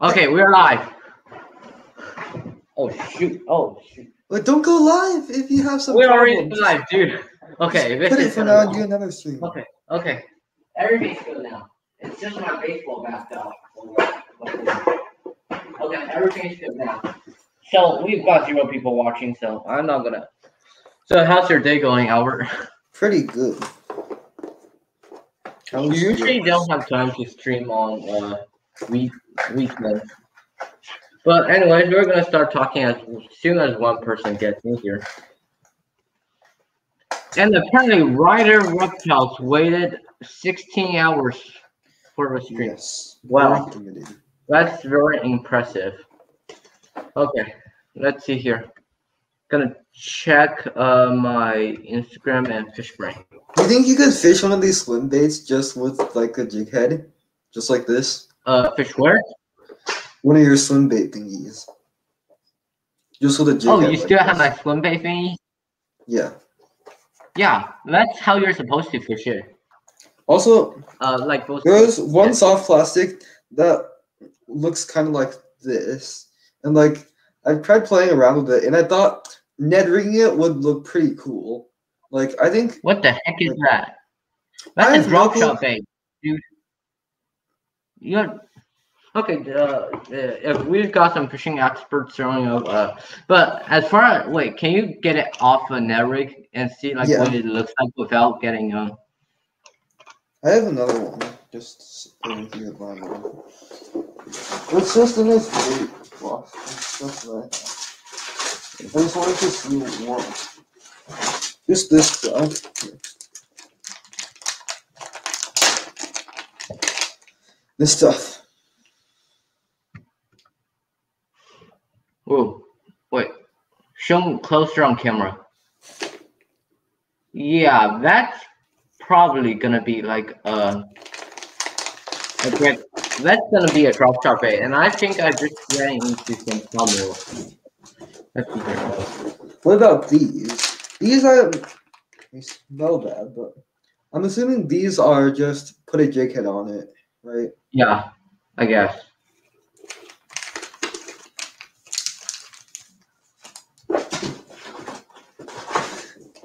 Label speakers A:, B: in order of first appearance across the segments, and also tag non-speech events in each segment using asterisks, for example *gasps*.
A: Okay, we're live. Oh shoot! Oh shoot!
B: But don't go live if you have some.
A: We're already live, dude. Okay, this
B: Put it
A: is
B: for now and do another stream.
A: Okay, okay. Everything's good now. It's just my baseball bat fell. Okay, everything's good now. So we've got zero people watching, so I'm not gonna. So how's your day going, Albert?
B: Pretty good. How
A: We usually
B: yours?
A: don't have time to stream on uh week weekends. But anyways, we're gonna start talking as soon as one person gets in here. And apparently, Ryder Reptiles waited 16 hours for the stream.
B: Yes.
A: Wow.
B: Committed.
A: That's very impressive. Okay, let's see here. Gonna check uh, my Instagram and Fishbrain.
B: Do you think you could fish one of these swim baits just with like a jig head? Just like this?
A: Uh, Fishware?
B: One of your swim bait thingies. Just with a jig
A: Oh, you
B: like
A: still have my swim bait thingy?
B: Yeah.
A: Yeah, that's how you're supposed to fish it.
B: Also,
A: Uh, like those.
B: there's one soft plastic that looks kind of like this. And like, I've tried playing around with it and I thought Ned rigging it would look pretty cool. Like, I think
A: What the heck is that? That's a drop shot bait, dude. You're okay. Uh, uh, if we've got some fishing experts showing up, uh, but as far as wait, can you get it off a Ned rig and see like
B: Yeah.
A: what it looks like without getting uh?
B: I have another one. Just here by me. It's just nice bait box. It's just that I. I just wanted to see what. Just this stuff. This stuff.
A: Whoa, wait, show me closer on camera. Yeah, that's probably gonna be like uh, a drag- that's gonna be a drop shot bait, and I think I just ran into some see.
B: What about these? These are. They smell bad, but I'm assuming these are just put a jig head on it, right?
A: Yeah, I guess.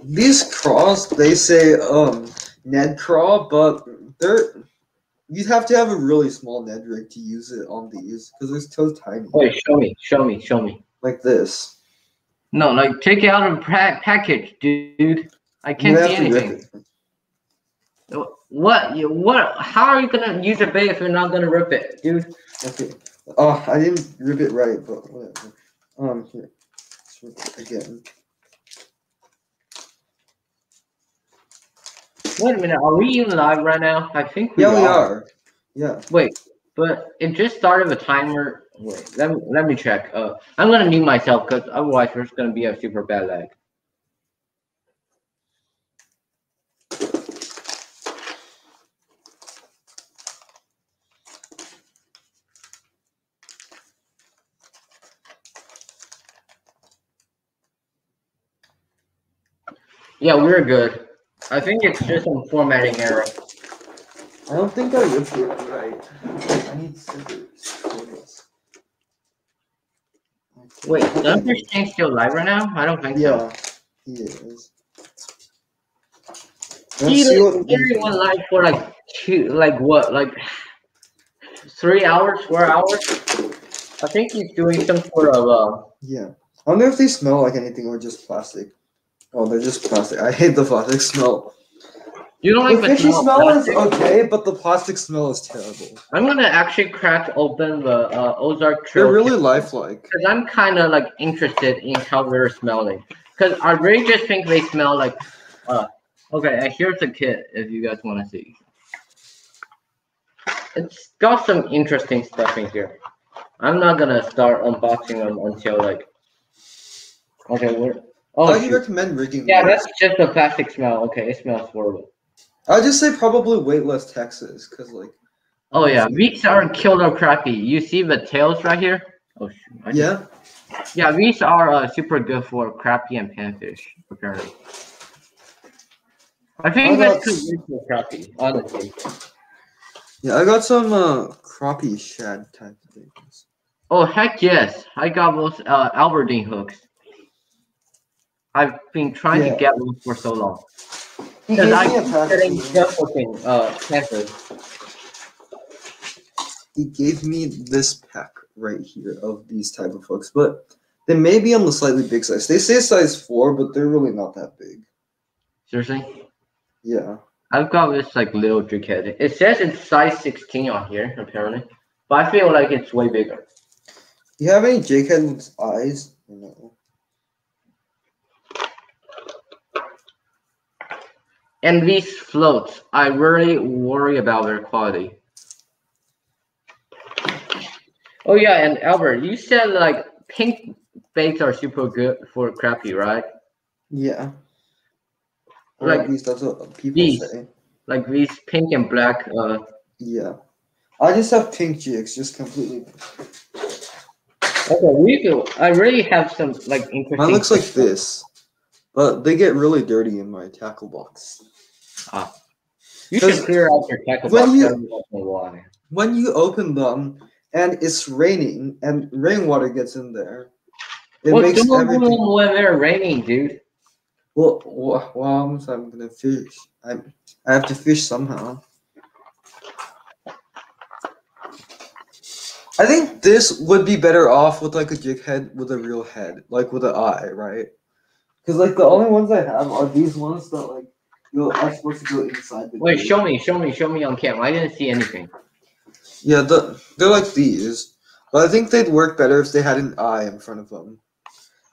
B: These craws, they say um Ned craw, but they're you'd have to have a really small Ned rig to use it on these because they're so tiny,
A: Wait, show me, show me, show me.
B: like this.
A: No, like take it out of package, dude. I can't see anything. What? You what? How are you gonna use a bait if you're not gonna rip it, dude?
B: Okay. Oh, I didn't rip it right, but whatever. Um, here. Let's rip it again.
A: Wait a minute, are we even live right now? I think we
B: Yeah,
A: are.
B: we are. Yeah.
A: Wait, but it just started a timer. Wait, let me let me check. Uh, I'm gonna mute myself because otherwise there's gonna be a super bad lag. Yeah, we're good. I think it's just some formatting error.
B: I don't think I ripped it right. I need scissors this.
A: Wait, is Unfish Tank still live right now? I don't think so.
B: Yeah, he is.
A: He
B: see what
A: was everyone live for like two, like what, like three hours, four hours. I think he's doing some sort of uh.
B: Yeah. I wonder if they smell like anything or just plastic. Oh, they're just plastic. I hate the plastic smell.
A: You don't like
B: the
A: the
B: fishy
A: smell,
B: smell is okay, but the plastic smell is terrible.
A: I'm gonna actually crack open the uh, Ozark
B: They're really lifelike.
A: because I'm kind of like interested in how they're smelling. Because I really just think they smell like. Uh, okay, uh, here's the kit if you guys want to see. It's got some interesting stuff in here. I'm not gonna start unboxing them until like. Okay, we're. Oh,
B: I would
A: shoot.
B: recommend rigging.
A: yeah, that's just a plastic smell. Okay, it smells horrible.
B: I'd just say probably weightless Texas, cause like.
A: Oh yeah, weeks are killer crappy. You see the tails right here? Oh shoot. Just-
B: Yeah.
A: Yeah, these are uh, super good for crappie and panfish, apparently. I think
B: How
A: that's
B: about-
A: too good for crappie, honestly.
B: Yeah, I got some uh crappie shad type things.
A: Oh heck yes, I got those uh, Aberdeen hooks. I've been trying
B: Yeah.
A: to get one for so long.
B: He
A: Because
B: gave
A: I keep getting looking uh cancers.
B: He gave me this pack right here of these type of hooks, but they may be on the slightly big size. They say size four, but they're really not that big.
A: Seriously?
B: Yeah.
A: I've got this like little jig head. It says it's size 16 on here, apparently. But I feel like it's way bigger.
B: Do You have any jig head eyes? No.
A: And these floats, I really worry about their quality. Oh yeah, and Albert, you said like pink baits are super good for crappie, right?
B: Yeah.
A: Like
B: at least that's what people
A: these.
B: say.
A: Like these pink and black. Uh,
B: Yeah. I just have pink jigs, just completely.
A: okay, we do. I really have some like interesting.
B: Mine looks like this, but they get really dirty in my tackle box. Ah.
A: You should clear out your tackle
B: when
A: box
B: you-
A: every once in a while.
B: When you open them and it's raining and rainwater gets in there, it
A: Well,
B: makes
A: do them
B: everything.
A: when they're raining, dude.
B: Well, well, I'm I'm gonna fish. I I have to fish somehow. I think this would be better off with like a jig head with a real head, like with an eye, right? Because like the only ones I have are these ones that like you are supposed to go inside the.
A: Wait,
B: jig.
A: show me, show me, show me on camera. I didn't see anything.
B: Yeah, the they're like these, but I think they'd work better if they had an eye in front of them.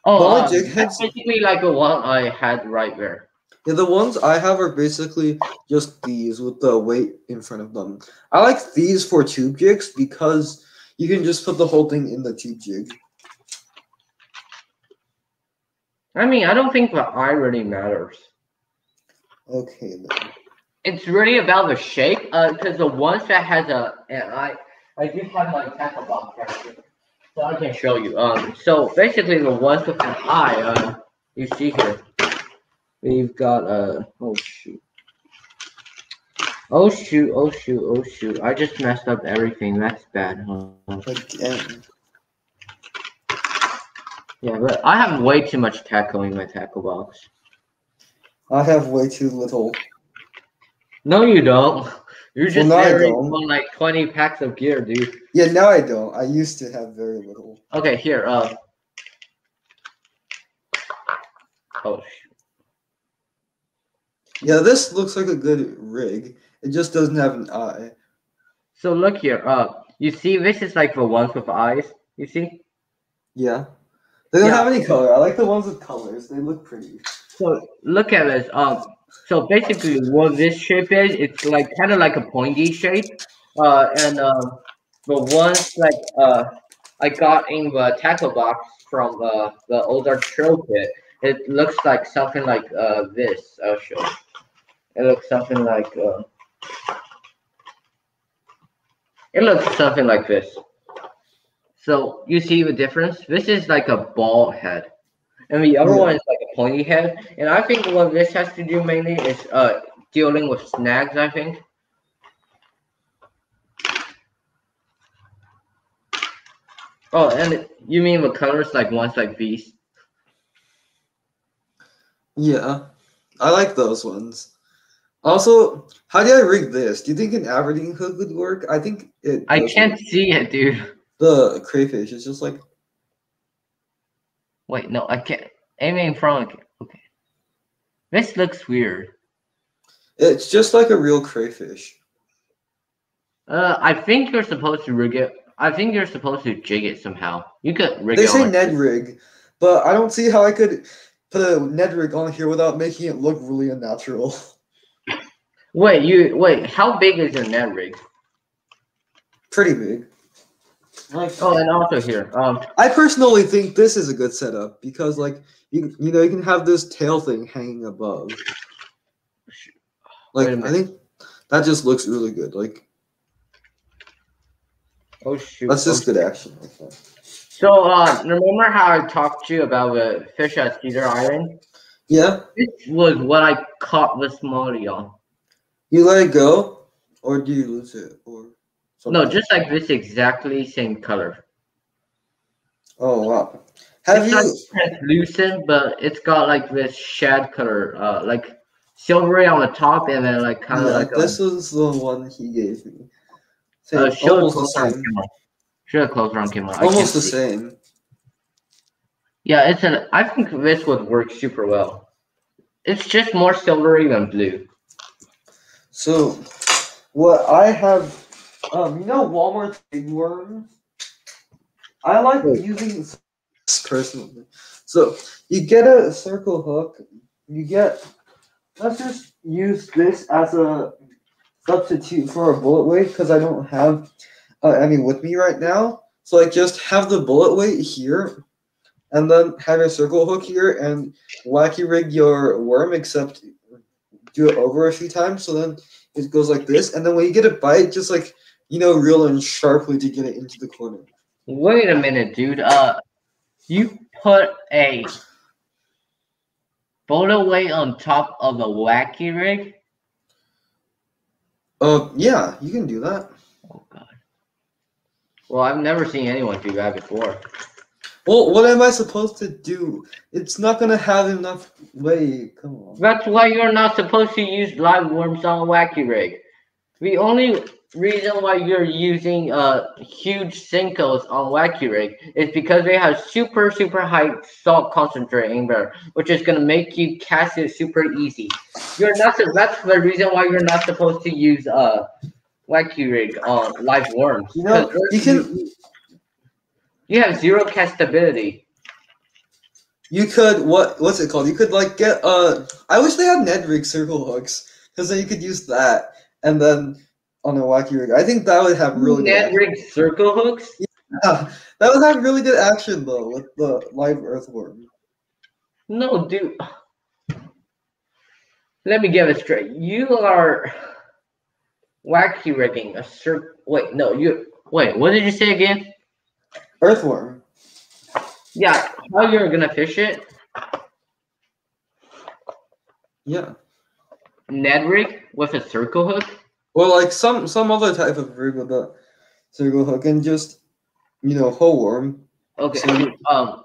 A: Oh,
B: Well,
A: uh, that's basically like the one I had right there.
B: Yeah, the ones I have are basically just these with the weight in front of them. I like these for tube jigs because you can just put the whole thing in the tube jig.
A: I mean, I don't think the eye really matters.
B: Okay, then.
A: It's really about the shape, uh, because the ones that has a an eye, I do have my tackle box right here, so I can show you. Um, so basically the ones with an eye, uh, you see here, we've got uh, oh shoot, oh shoot, oh shoot, oh shoot, I just messed up everything. That's bad, huh?
B: Again.
A: Yeah, but I have way too much tackle in my tackle box.
B: I have way too little.
A: No, you don't. You're just
B: I
A: carrying on like 20 packs of gear, dude.
B: Yeah, now I don't. I used to have very little.
A: Okay, here. Uh. Oh.
B: Yeah, this looks like a good rig. It just doesn't have an eye.
A: So look here. Uh, you see, this is like the ones with eyes. You see?
B: Yeah. They don't
A: Yeah.
B: have any color. I like the ones with colors. They look pretty.
A: So look at this. Um. So basically, what this shape is, it's like kind of like a pointy shape. Uh, and um, the ones like uh, I got in the tackle box from uh, the Ozark Trail kit. It looks like something like uh this. I'll show. It looks something like uh. It looks something like this. So you see the difference? This is like a ball head. And the other
B: Yeah.
A: one is like a pointy head. And I think what this has to do mainly is uh dealing with snags, I think. Oh, and you mean the colors like ones like these?
B: Yeah, I like those ones. Also, how do I rig this? Do you think an Aberdeen hook would work? I think it.
A: I can't
B: work.
A: see it, dude.
B: The crayfish is just like
A: Wait, no, I can't. Aiming from okay. This looks weird.
B: it's just like a real crayfish.
A: Uh, I think you're supposed to rig it. I think you're supposed to jig it somehow. You could rig
B: They
A: it.
B: say
A: on
B: Ned rig, but I don't see how I could put a Ned rig on here without making it look really unnatural. *laughs*
A: Wait, you wait. How big is your Ned rig?
B: Pretty big.
A: Oh, and also here. Um,
B: I personally think this is a good setup because, like, you you know, you can have this tail thing hanging above. Like, I think that just looks really good. Like,
A: oh shoot.
B: that's just
A: oh,
B: good action. Like.
A: So, uh, remember how I talked to you about the fish at Cedar Island?
B: Yeah,
A: This was what I caught this morning on.
B: you let it go. or do you lose it, or
A: No, just like this exactly same color.
B: Oh wow. Have
A: it's
B: you?
A: translucent, but it's got like this shad color, uh, like silvery on the top, and then like kind of
B: Yeah,
A: like
B: this
A: a,
B: was the one he gave me.
A: uh,
B: Same,
A: show
B: almost the same.
A: Show closer on camera.
B: Almost the
A: see.
B: same.
A: Yeah, it's an. I think this would work super well. It's just more silvery than blue.
B: So, what I have, um, you know, Walmart big worms. I like
A: Wait.
B: using this personally. So you get a circle hook. You get. Let's just use this as a substitute for a bullet weight because I don't have uh, any with me right now. So like just have the bullet weight here, and then have your circle hook here, and wacky rig your worm. Except do it over a few times, so then it goes like this, and then when you get a bite, just like you know, reel in sharply to get it into the corner.
A: Wait a minute, dude. Uh, you put a photo weight on top of a wacky rig.
B: Uh, yeah, you can do that.
A: Oh god. Well, I've never seen anyone do that before.
B: Well, what am I supposed to do? It's not gonna have enough weight. Come on.
A: That's why you're not supposed to use live worms on a wacky rig. The only reason why you're using uh huge Senkos on wacky rig is because they have super super high salt concentrate in there, which is gonna make you cast it super easy. You're not. That's the reason why you're not supposed to use uh wacky rig on live worms.
B: You know, you can
A: You have zero castability.
B: you could what what's it called? You could like get uh I wish they had Ned rig circle hooks because then you could use that and then on a wacky rig. I think that would have really good Ned
A: rig circle hooks.
B: Yeah, that would have really good action though with the live earthworm.
A: No, dude. Let me get it straight. You are wacky rigging a circle. Wait, no, you. Wait, what did you say again?
B: Earthworm.
A: Yeah, how you're gonna fish it?
B: Yeah.
A: Ned rig with a circle hook?
B: Or like some some other type of rig with a circle hook and just you know whole worm.
A: Okay.
B: So-
A: Um,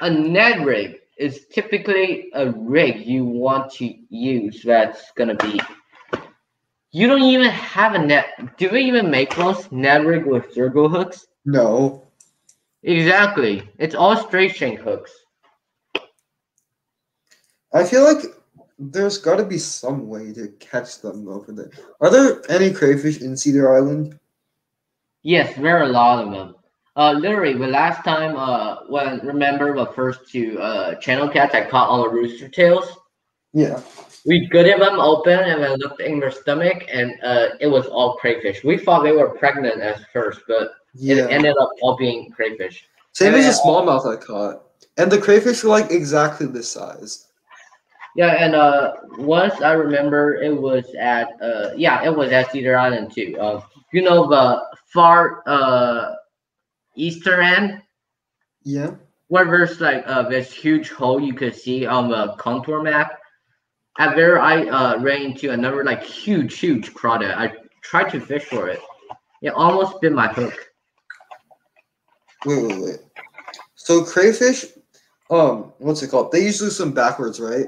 A: a Ned rig is typically a rig you want to use that's gonna be. You don't even have a net. Do they even make most Ned rig with circle hooks?
B: No.
A: Exactly. It's all straight shank hooks.
B: I feel like there's got to be some way to catch them over there. Are there any crayfish in Cedar Island?
A: Yes, there are a lot of them. Uh, literally, the last time, uh, when remember the first two uh channel cats I caught on the rooster tails,
B: Yeah.
A: we gutted them open and then looked in their stomach, and uh, it was all crayfish. We thought they were pregnant at first, but
B: Yeah.
A: it ended up all being crayfish.
B: Same as
A: yeah.
B: a smallmouth I caught. And the crayfish were like exactly this size.
A: Yeah, and uh, once I remember it was at uh, yeah, it was at Cedar Island too. Uh, you know the far uh eastern end
B: Yeah.
A: where there's like uh this huge hole you could see on the contour map. At there, I uh ran into another like huge, huge crawdad. I tried to fish for it. It almost bit my hook.
B: Wait, wait, wait. So crayfish, um, what's it called? They usually swim backwards, right?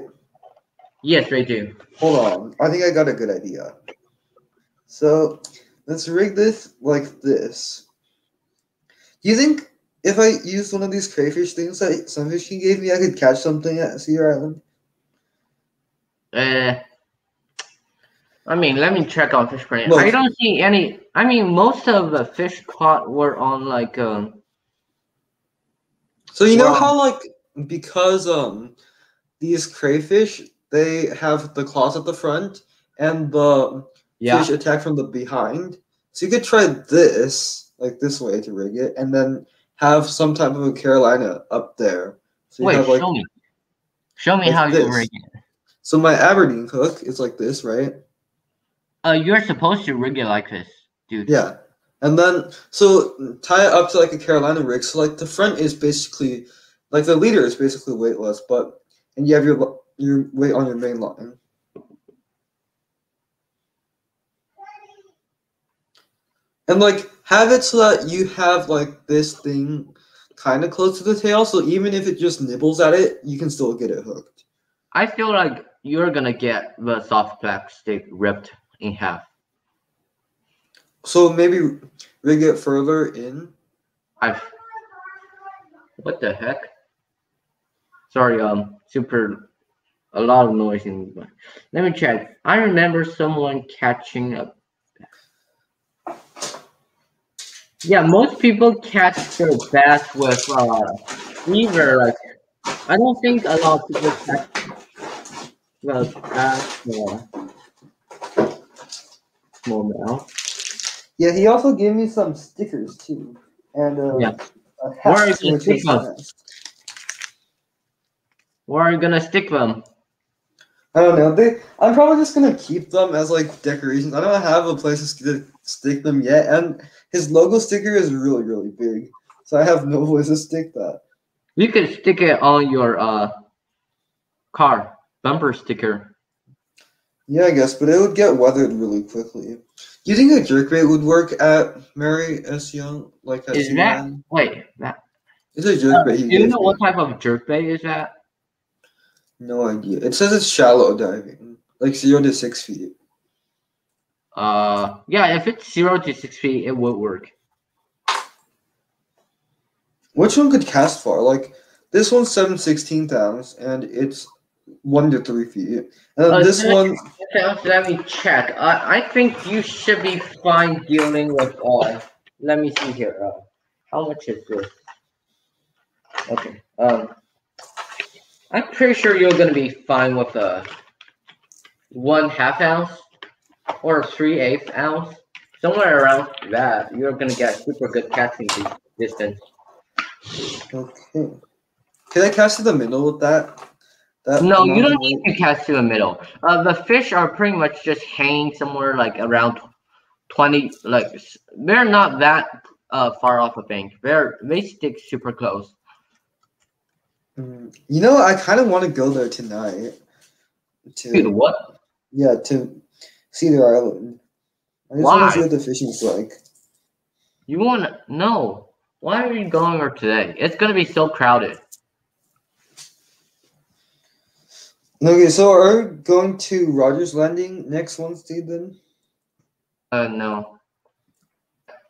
A: Yes, they do.
B: Hold on. I think I got a good idea. So let's rig this like this. Do you think if I used one of these crayfish things that Sunfish King gave me, I could catch something at Cedar Island?
A: Uh, I mean, let me check on fish.
B: Look.
A: I don't see any. I mean, most of the fish caught were on like um.
B: So you know how like because um these crayfish they have the claws at the front and the
A: Yeah.
B: fish attack from the behind. So you could try this like this way to rig it, and then have some type of a Carolina up there. So you
A: Wait,
B: have like
A: show me. Show me
B: like
A: how you rig it.
B: so my Aberdeen hook is like this, right?
A: Uh, you're supposed to rig it like this, dude.
B: Yeah. And then so tie it up to like a Carolina rig. So like the front is basically like the leader is basically weightless, but and you have your your weight on your main line. And like have it so that you have like this thing kind of close to the tail, so even if it just nibbles at it, you can still get it hooked.
A: I feel like you're gonna get the soft plastic ripped in half.
B: So maybe rig it further in.
A: I've. What the heck? Sorry, um, super. A lot of noise in. Let me check. I remember someone catching a. Yeah, most people catch their bass with uh, either like. I don't think a lot of people catch the bass uh, smallmouth.
B: Yeah, he also gave me some stickers too, and uh,
A: Yeah.
B: a
A: Where are you gonna stick them? Where are you gonna stick them?
B: I don't know. They, I'm probably just gonna keep them as like decorations. I don't have a place to stick them yet, and his logo sticker is really, really big, so I have no *laughs* place to stick that.
A: You could stick it on your uh car bumper sticker.
B: Yeah, I guess, but it would get weathered really quickly. Do you think a jerkbait would work at Mary S. Young? Like that?
A: Is Is
B: that
A: wait? That,
B: It's a
A: uh,
B: jerkbait.
A: do you know what type of jerkbait is that?
B: No idea. It says it's shallow diving, like zero to six feet.
A: Uh, yeah, if it's zero to six feet, it would work.
B: Which one could cast far? Like this one's seven sixteenth ounce, and it's one to three feet. And
A: Uh,
B: this one,
A: Okay, let me check. I I think you should be fine dealing with all. Let me see here. Uh, how much is this? Okay. Um, I'm pretty sure you're gonna be fine with a one half ounce or three eighth ounce, somewhere around that. You're gonna get super good casting distance.
B: okay. Can I cast to the middle with that? That
A: No, you don't need to cast to the middle. Uh, the fish are pretty much just hanging somewhere like around twenty. Like they're not that uh far off a bank. They're they stick super close.
B: Mm, You know, I kind of want to go there tonight. To
A: what?
B: yeah, to Cedar Island. I just want
A: Why?
B: to see what the fishing's like.
A: You want to no? Why are you going there today? It's gonna be so crowded.
B: Okay, so are we going to Rogers Landing next Wednesday then?
A: Uh, no.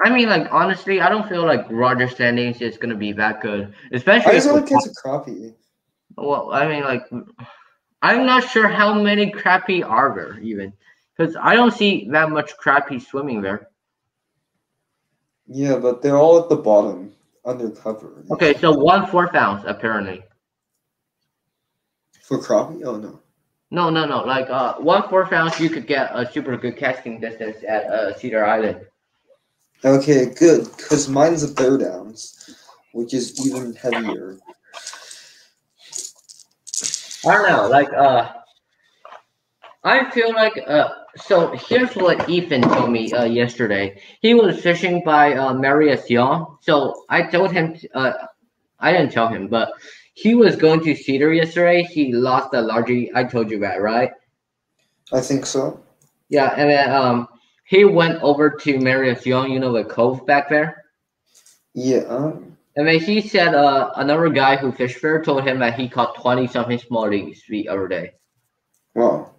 A: I mean, like honestly, I don't feel like Rogers Landing is gonna be that good, especially.
B: I just want to a crappie.
A: Well, I mean, like, I'm not sure how many crappie are there even, because I don't see that much crappie swimming there.
B: Yeah, but they're all at the bottom, undercover.
A: Okay, so one fourth ounce apparently.
B: For crappie? Oh no.
A: No, no, no. Like, uh, one fourth ounce, you could get a super good casting distance at uh, Cedar Island.
B: Okay, good, because mine's a third ounce, which is even heavier.
A: I don't know. Like, uh, I feel like uh. So here's what Ethan told me uh, yesterday. He was fishing by uh, Mary S. Young. So I told him. Uh, I didn't tell him, but he was going to Cedar yesterday. He lost the largie. I told you that, right?
B: I think so.
A: Yeah, and then um, he went over to Mary S. Young. You know the cove back there.
B: Yeah.
A: And then he said uh, another guy who fished there told him that he caught twenty something smallies the other day.
B: Wow.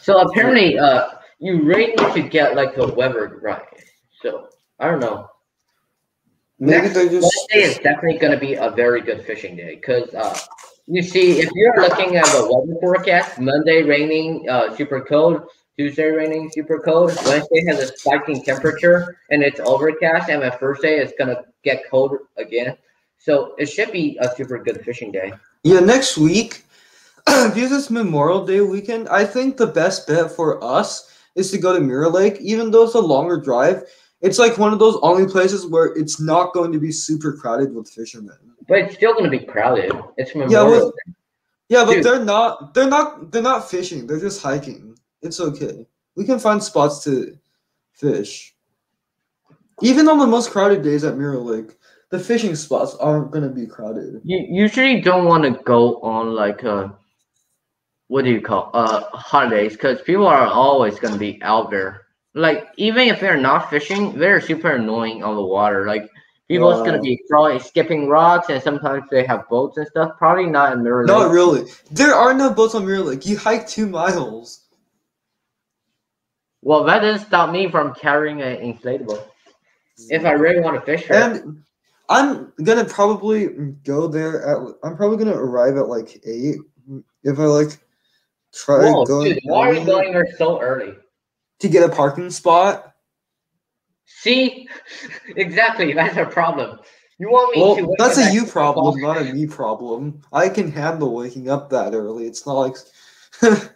A: So apparently, uh, you really need to get like the weather right. So I don't know.
B: Maybe
A: Next
B: just.
A: Wednesday is definitely going to be a very good fishing day because uh, you see, if you're looking at the weather forecast, Monday raining, uh, super cold. Tuesday raining, super cold. Wednesday has a spiking temperature and it's overcast, and the Thursday is going to get cold again. So it should be a super good fishing day.
B: Yeah, next week, *clears throat* because it's Memorial Day weekend, I think the best bet for us is to go to Mirror Lake, even though it's a longer drive. It's like one of those only places where it's not going to be super crowded with fishermen.
A: But it's still going to be crowded. It's
B: Yeah,
A: Memorial.
B: well, yeah, but
A: Dude.
B: they're not. They're not. They're not fishing. They're just hiking. It's okay. We can find spots to fish. Even on the most crowded days at Mirror Lake, the fishing spots aren't going to be crowded.
A: You usually don't want to go on like uh what do you call uh holidays because people are always gonna be out there. like even if they're not fishing, they're super annoying on the water. Like people's
B: Wow.
A: gonna be throwing, skipping rocks, and sometimes they have boats and stuff. Probably not in Mirror Lake.
B: Not really. There are no boats on Mirror Lake. You hike two miles.
A: Well, that doesn't stop me from carrying an inflatable. If I really want to fish it.
B: And I'm gonna probably go there at. I'm probably gonna arrive at like eight. If I like try
A: Whoa,
B: going
A: dude, why are you going there so early?
B: to get a parking spot.
A: See, *laughs* exactly, that's a problem. You want me to?
B: Well,
A: wake
B: that's a you problem, not a me problem. I can handle waking up that early. It's not like. *laughs*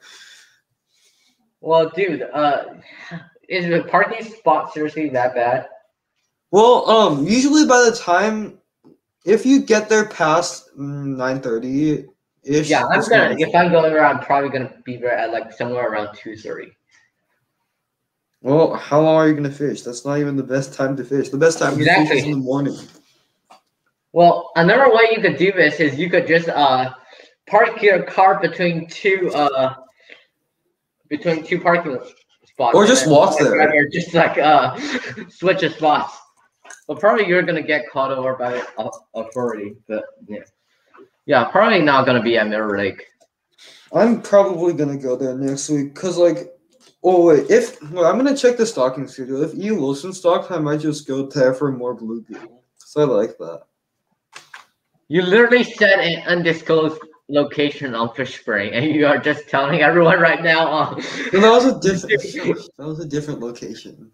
A: Well, dude, uh, is the parking spot seriously that bad?
B: well, um, usually by the time, if you get there past nine thirty ish.
A: Yeah, I'm gonna. If I'm going there, I'm probably gonna be there at like somewhere around two thirty.
B: Well, how long are you gonna fish? That's not even the best time to fish. The best time to fish is in the morning.
A: Well, another way you could do this is you could just uh park your car between two uh between two parking spots,
B: Or just
A: and
B: walk there.
A: Or just like uh *laughs* switch the spots. But probably you're gonna get caught over by a authority. But yeah, yeah, probably not gonna be at Mirror Lake.
B: I'm probably gonna go there next week because, like, oh wait, if well, I'm gonna check the stocking schedule. If E Wilson stocks, I might just go there for more bluegill. So I like that.
A: You literally said an undisclosed location on Fishbrain, and you are just telling everyone right now. Uh,
B: No, that was a different. *laughs* *laughs* that was a different location.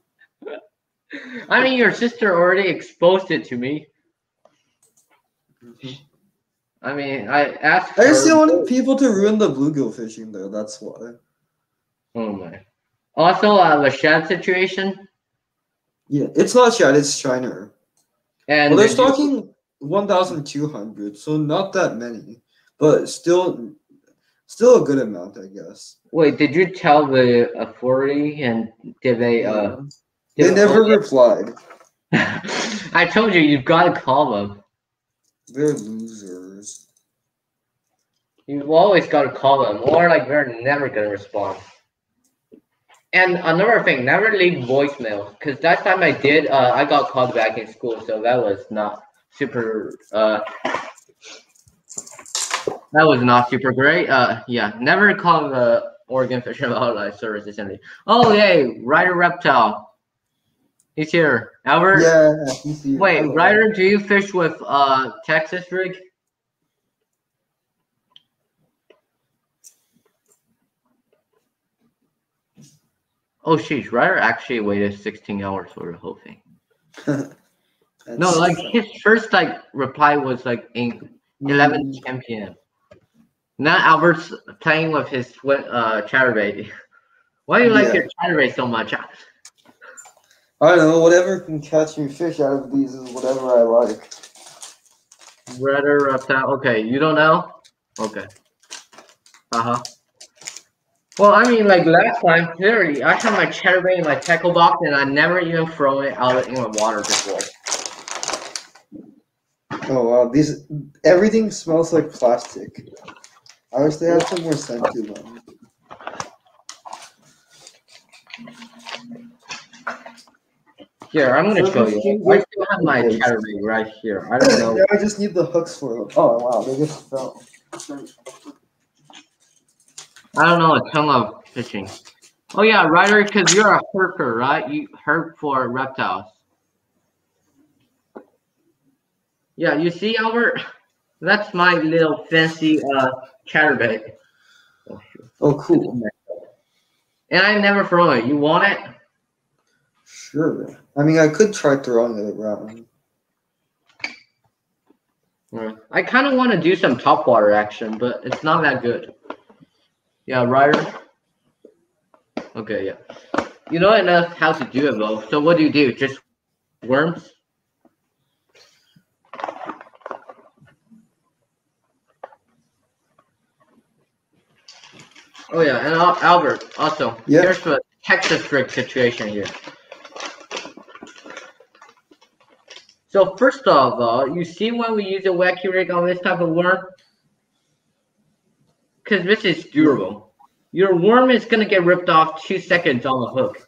A: I mean, your sister already exposed it to me. I mean, I asked.
B: I just don't want people to ruin the bluegill fishing though. That's why.
A: Oh my. Also, uh, the Shad situation,
B: Yeah, it's not shad. It's Shiner.
A: and
B: Well, they're
A: did you-
B: stocking 1,200, so not that many, but still, still a good amount, I guess.
A: Wait, did you tell the authority, and did they? Uh,
B: they
A: did-
B: never replied. *laughs*
A: I told you, you've got to call them.
B: They're losers.
A: You've always got to call them, or like they're never gonna respond. And another thing, never leave voicemails, because that time I did, uh, I got called back in school, so that was not super. Uh, that was not super great. Uh, yeah, never call the Oregon Fish and Wildlife Service Assembly. Oh, yay, Ryder Reptile. He's here. Albert.
B: Yeah. he's here.
A: Wait,
B: Hello.
A: Ryder, do you fish with uh Texas rig? Oh sheesh, Ryder actually waited 16 hours for the whole thing. *laughs* No, like his first like reply was like in 11 10 p.m. Now Albert's playing with his uh chatterbait. Why do you like
B: Yeah.
A: your chatterbait so much?
B: I don't know. Whatever can catch me fish out of these is whatever I like.
A: Ryder reptile. Okay, you don't know? Okay. Uh huh. Well, I mean, like last time, literally, I had my chatterbait in my tackle box, and I never even thrown it out in the water before.
B: Oh wow, these everything smells like plastic. I wish they had some more scent to them.
A: Here, I'm gonna show you. I still have my chatterbait right here. I don't know.
B: Yeah, I just need the hooks for them. Oh wow, they just fell.
A: I don't know a ton of fishing. Oh yeah, Ryder, because you're a herper, right? You herp for reptiles. Yeah, you see, Albert? That's my little fancy uh chatterbait. Oh.
B: Cool.
A: And I never throw it. You want it?
B: Sure. I mean, I could try throwing it around.
A: I kind of want to do some top water action, but it's not that good. Yeah, Ryder. Okay, yeah. You know enough how to do it though. So what do you do? Just worms? Oh yeah, and Albert also.
B: Yep.
A: Here's the Texas rig situation here. So first of all, you see when we use a wacky rig on this type of worm, because this is durable. Your worm is gonna get ripped off two seconds on the hook.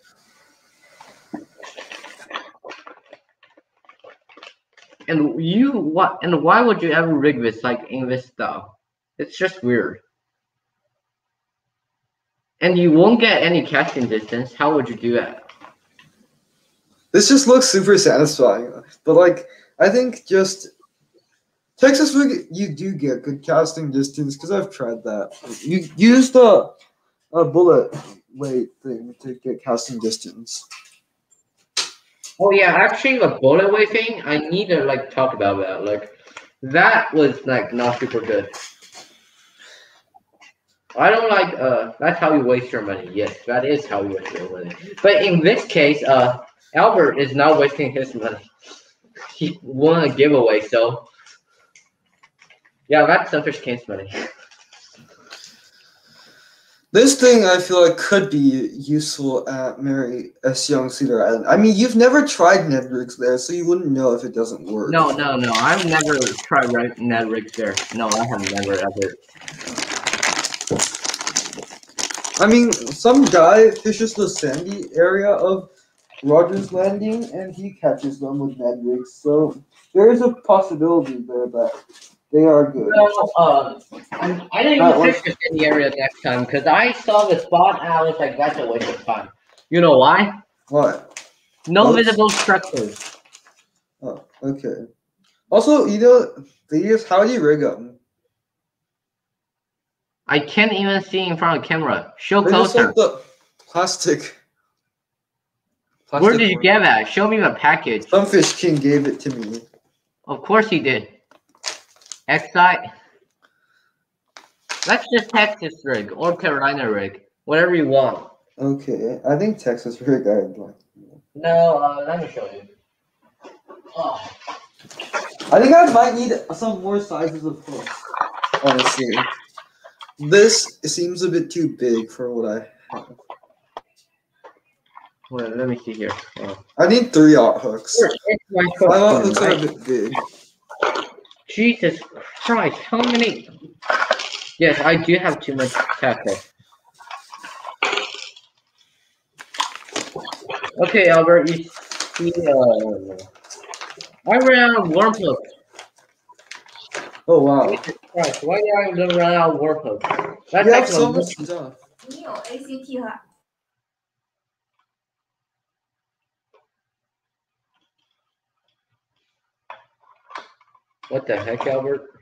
A: And you what? And why would you ever rig this like in this stuff? It's just weird. And you won't get any casting distance. How would you do that?
B: This just looks super satisfying. But like, I think just Texas rig, you do get good casting distance because I've tried that. You use the uh, bullet weight thing to get casting distance.
A: Oh yeah, actually the bullet weight thing, I need to like talk about that. Like that was like not super good. I don't like uh that's how you waste your money. Yes, that is how you waste your money. But in this case, uh Albert is not wasting his money. He won a giveaway, so yeah, that's Sunfish King's money.
B: This thing I feel like could be useful at Mary S. Young Cedar Island. I mean, you've never tried Ned there, so you wouldn't know if it doesn't work.
A: No, no, no. I've never tried right there. No, I have never ever.
B: I mean, some guy fishes the sandy area of Rogers Landing and he catches them with Ned rigs. So there is a possibility there that they are good.
A: No, uh, I I didn't
B: Uh,
A: even fish the area next time because I saw the spot and I was like, that's a waste of time. You know why?
B: What?
A: No
B: Oops.
A: visible structures.
B: Oh, okay. Also, you know, these, how do you rig them?
A: I can't even see in front of camera. Show
B: They're
A: closer.
B: the plastic.
A: Where did you
B: one.
A: get that? Show me the package.
B: Sunfish King gave it to me.
A: Of course he did. Excite. That's just Texas rig or Carolina rig. Whatever you want.
B: Okay, I think Texas rig I like.
A: No, uh, let me show you. Oh.
B: I think I might need some more sizes of hooks. Honestly, this seems a bit too big for what I have.
A: Wait, let me see here. Oh.
B: I need three art hooks.
A: My
B: Five
A: question,
B: hooks are a bit big.
A: Jesus Christ, how many? Yes, I do have too much tackle. Okay, Albert, you see, uh, I ran out of worm hooks.
B: Oh wow.
A: Jesus Christ, why did I run out of worm hooks? That's
B: You have
A: like
B: so
A: a-
B: much stuff.
C: 你有 ACT 和
A: What the heck, Albert?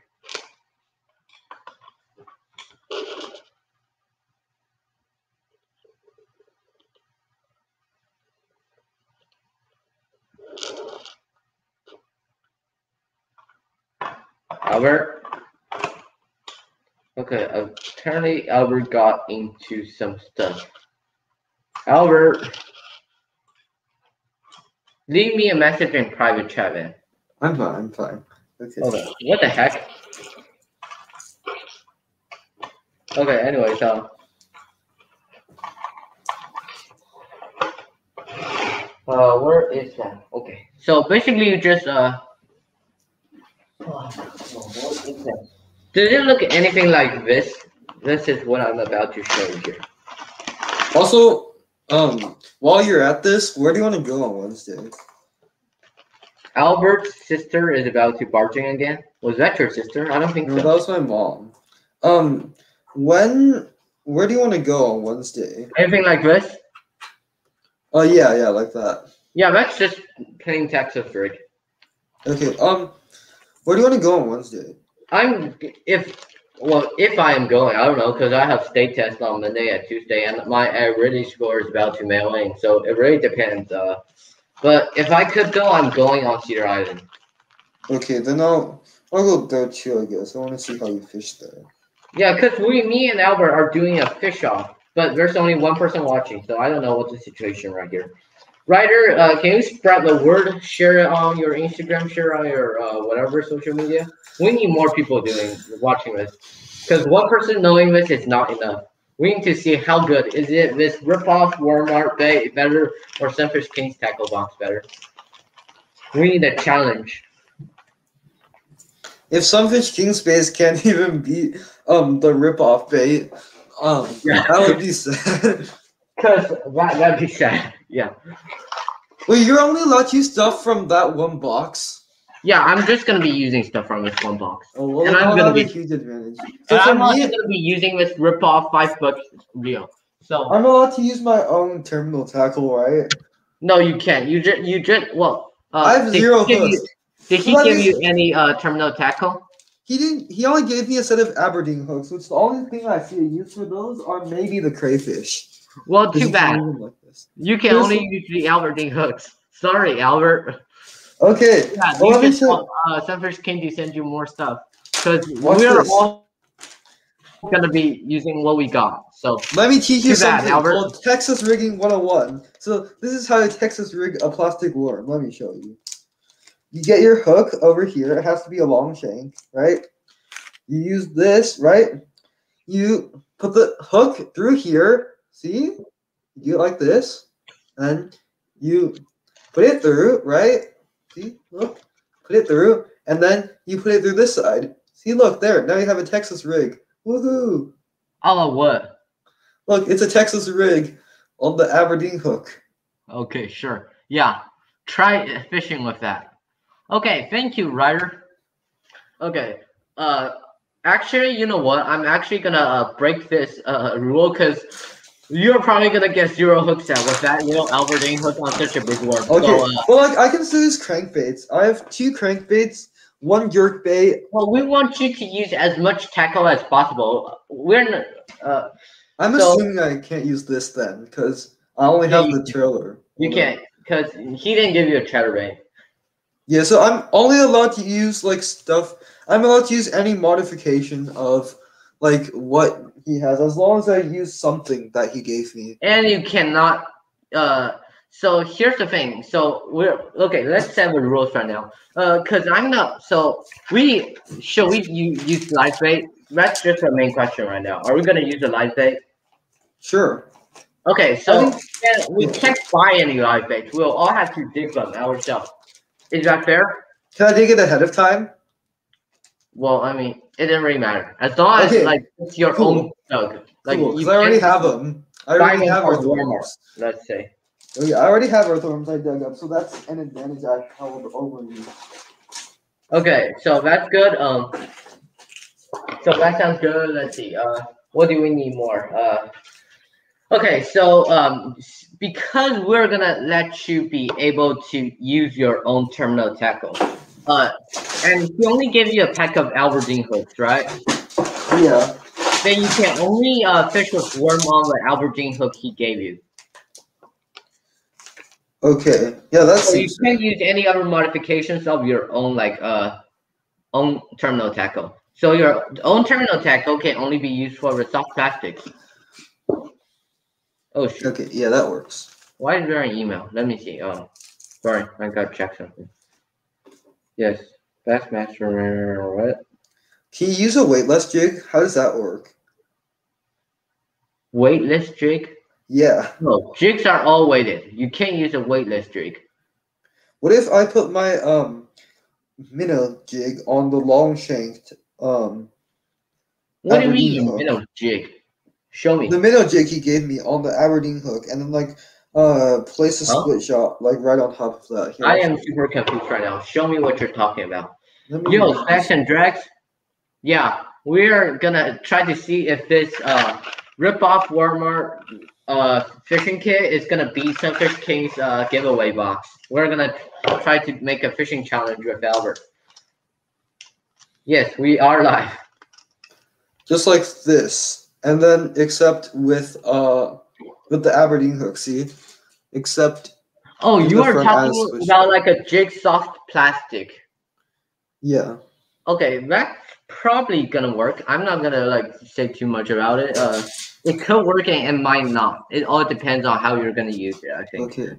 A: Albert? Okay, apparently Albert got into some stuff. Albert! Leave me a message in private chat, man.
B: I'm fine. I'm fine. Okay.
A: Hold on. What the heck? Okay, anyway, so. Uh, where is that? Okay. So basically, you just, uh. That? Does it look anything like this? This is what I'm about to show you.
B: Also, um, while you're at this, where do you want to go on Wednesday?
A: Albert's sister is about to barging again. Was that your sister? I don't think
B: No, that
A: so.
B: was my mom. Um, when? Where do you want to go on Wednesday?
A: Anything like this?
B: Oh yeah, yeah, like that.
A: Yeah, that's just plain Texas rig.
B: Okay. Um, where do you want to go on Wednesday?
A: I'm if well if I am going, I don't know because I have state test on Monday at Tuesday, and my ability score is about to mail in, so it really depends. Uh, but if I could go, I'm going on Cedar Island.
B: Okay, then I'll I'll go there too. I guess I want to see how you fish there.
A: Yeah, because we, me and Albert are doing a fish off, but there's only one person watching, so I don't know what the situation right here. Ryder, uh, can you spread the word? Share it on your Instagram, share it on your uh, whatever social media. We need more people doing watching this, because one person knowing this is not enough. We need to see how good is it. This ripoff Walmart bay better or Sunfish King's tackle box better? We need a challenge.
B: If Sunfish Kings Space can't *laughs* even beat um the ripoff bait, um
A: Yeah.
B: that would be sad. *laughs*
A: Because that that'd be sad. Yeah.
B: Well, you're only allowed to use stuff from that one box.
A: Yeah, I'm just gonna be using stuff from this one box.
B: Oh, well,
A: And
B: I'll
A: I'm gonna be-
B: a huge advantage.
A: And
B: So for
A: I'm also
B: me,
A: gonna be using this rip off five bucks reel. So
B: I'm allowed to use my own terminal tackle, right?
A: no, you can't. You just you just well. Uh,
B: I have
A: did he
B: zero
A: give you-
B: hooks.
A: Did he
B: Let
A: give
B: me-
A: you any uh terminal tackle?
B: He didn't. He only gave me a set of Aberdeen hooks, which the only thing I see a use for those are maybe the crayfish.
A: Well, too bad.
B: can use them like this.
A: You can
B: Here's-
A: only use the Albert Aberdeen hooks. Sorry, Albert.
B: Okay.
A: Yeah,
B: Well,
A: you
B: let me
A: just
B: show-
A: uh, Sunfish King to send you more stuff because we're
B: this.
A: all gonna be using what we got. So
B: Let me teach you
A: Too bad,
B: something
A: Albert.
B: called Texas Rigging 101. So this is how you Texas rig a plastic worm. Let me show you. You get your hook over here. It has to be a long shank, right? You use this, right? You put the hook through here. See? You like this. And you put it through, right? See? Look. Put it through. And then you put it through this side. See, look there. Now you have a Texas rig. Woohoo!
A: oh what?
B: Look, it's a Texas rig on the Aberdeen hook.
A: Okay, sure. Yeah, try fishing with that. Okay, thank you, Ryder. Okay, uh, actually, you know what? I'm actually gonna uh, break this uh, rule because you're probably gonna get zero hooks out with that, you know, Aberdeen hook on such a big worm.
B: Okay,
A: So, uh,
B: well, like, I can still use crankbaits. I have two crankbaits, one jerk bait.
A: well, we want you to use as much tackle as possible. We're, uh,
B: I'm
A: So-
B: assuming I can't use this then, because I only have
A: you-
B: the trailer.
A: you can't because he didn't give you a chatterbait.
B: Yeah, so I'm only allowed to use like stuff. I'm allowed to use any modification of like what he has, as long as I use something that he gave me.
A: and you cannot uh so here's the thing. So we're okay let's set the rules right now. Uh because i'm not so we should we use live bait? That's just the main question right now. Are we going to use a live bait?
B: Sure.
A: okay so
B: think-
A: yeah, we can't buy any live baits. We'll all have to dig them ourselves. Is that fair?
B: Can I dig it ahead of time?
A: well i mean it doesn't really matter as long as
B: Okay,
A: like it's your
B: cool.
A: own dog like
B: cool,
A: you
B: I already have them. I already have earthworms.
A: Let's say
B: Oh, yeah, I already have earthworms I dug up, so that's an advantage I held over you.
A: Okay, so that's good. Um, so that sounds good. Let's see. Uh, what do we need more? Uh, okay, so um, because we're gonna let you be able to use your own terminal tackle, uh, and he only gave you a pack of Aberdeen hooks, right?
B: Yeah.
A: Then you can only uh fish with worm on the Aberdeen hook he gave you.
B: Okay. Yeah, that's
A: So you can't use any other modifications of your own like uh own terminal tackle. So your own terminal tackle can only be used for the soft plastics. Oh shoot!
B: okay. Yeah, that works.
A: Why is there an email? Let me see. Oh, sorry, I gotta check something. Yes, Bassmaster. What?
B: Can you use a weightless jig? How does that work?
A: Weightless jig?
B: Yeah.
A: No, jigs are all weighted. You can't use a weightless jig.
B: What if I put my um minnow jig on the long shanked um
A: What do you mean,
B: hook.
A: know, jig? Show me.
B: the minnow jig he gave me on the Aberdeen hook and then like uh place a
A: Huh?
B: split shot like right on top of that. Here,
A: I am super confused right now. Show me what you're talking about. Yo,
B: this.
A: and Drags. Yeah, we're gonna try to see if this uh rip-off Walmart uh fishing kit is gonna be Sunfish King's uh giveaway box. We're gonna try to make a fishing challenge with Albert. Yes, we are live.
B: just like this. And then except with uh with the Aberdeen hook, see? Except
A: Oh, you are talking about like a jig soft plastic.
B: yeah.
A: Okay, that's probably gonna work. I'm not gonna like say too much about it. Uh, it could work and it might not. It all depends on how you're gonna use it. I think.
B: Okay.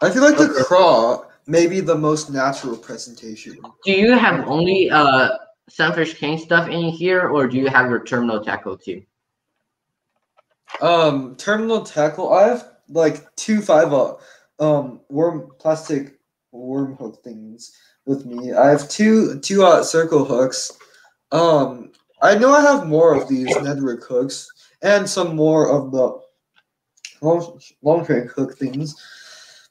B: I feel like the
A: Okay.
B: craw may be the most natural presentation.
A: Do you have only uh Sunfish King stuff in here, or do you have your terminal tackle too?
B: Um, terminal tackle. I have like two five uh, um worm plastic worm hook things with me. I have two two uh circle hooks. Um, I know I have more of these rig hooks and some more of the long long shank hook things.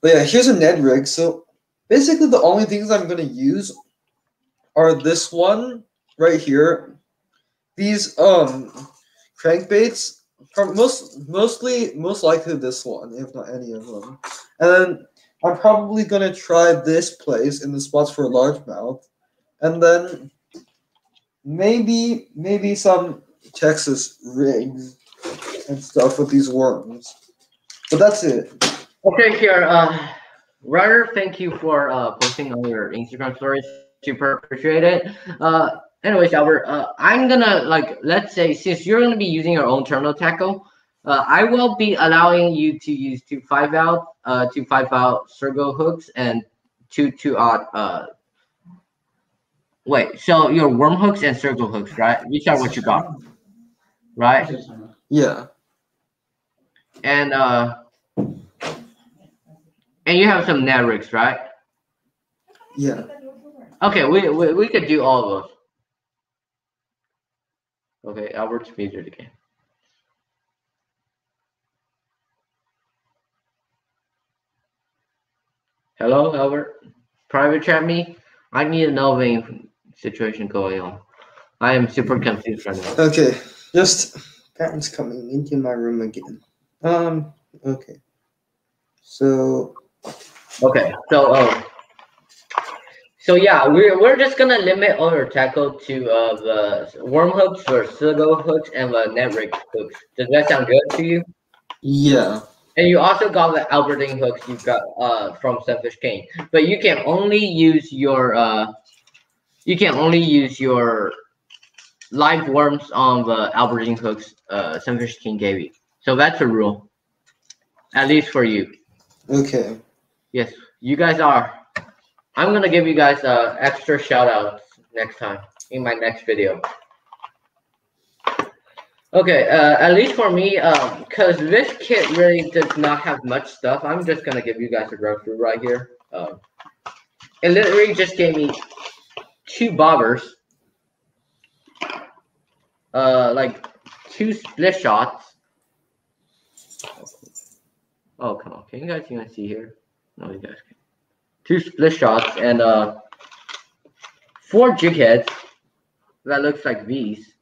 B: But yeah, here's a Ned rig. So basically the only things I'm gonna use are this one right here. These um crankbaits, most mostly most likely this one, if not any of them. And then I'm probably gonna try this place in the spots for a largemouth, and then maybe maybe some Texas rigs and stuff with these worms. But that's it.
A: Okay, here, uh, Ryder, thank you for uh, posting on your Instagram stories. Super appreciate it. Uh, anyways, Albert, uh, I'm gonna like let's say since you're gonna be using your own terminal tackle, uh, I will be allowing you to use two five out, uh, two five out circle hooks and two two odd. Uh, wait, so your worm hooks and circle hooks, right? These are what you got, right?
B: Yeah.
A: And uh, and you have some Ned rigs, right?
B: Yeah.
A: Okay, we, we we could do all of those. Okay, Albert's muted again. Hello, Albert. Private chat me. I need to know the situation going on. I am super confused right now.
B: Okay. Just parents coming into my room again. Um. Okay. So
A: Okay, so uh, so yeah, we're we're just gonna limit our tackle to uh the worm hooks or circle hooks and the Ned rig hooks. Does that sound good to you?
B: yeah.
A: And you also got the Aberdeen hooks you got uh from Sunfish King, but you can only use your uh you can only use your live worms on the Aberdeen hooks uh Sunfish King gave you. So that's a rule, at least for you.
B: Okay.
A: Yes, you guys are. I'm gonna give you guys uh extra shout outs next time in my next video. Okay, uh, at least for me, um, cause this kit really does not have much stuff. I'm just gonna give you guys a run through right here. Um, it literally just gave me two bobbers, uh, like two split shots. Oh come on, can you guys even see here? No, you guys can. Two split shots and uh, four jig heads. That looks like these.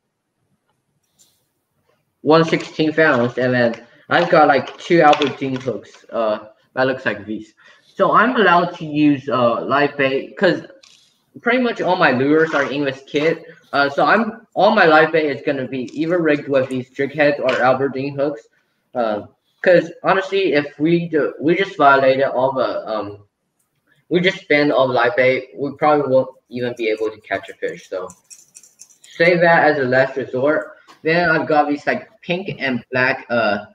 A: 116 pounds, and then I've got like two Aberdeen hooks. Uh, that looks like these. So I'm allowed to use uh live bait because pretty much all my lures are in this kit. Uh, so I'm all my live bait is gonna be either rigged with these jig heads or Aberdeen hooks. Uh, because honestly, if we do, we just violated all the um, we just spend all live bait, we probably won't even be able to catch a fish. So save that as a last resort. Then I've got these like pink and black uh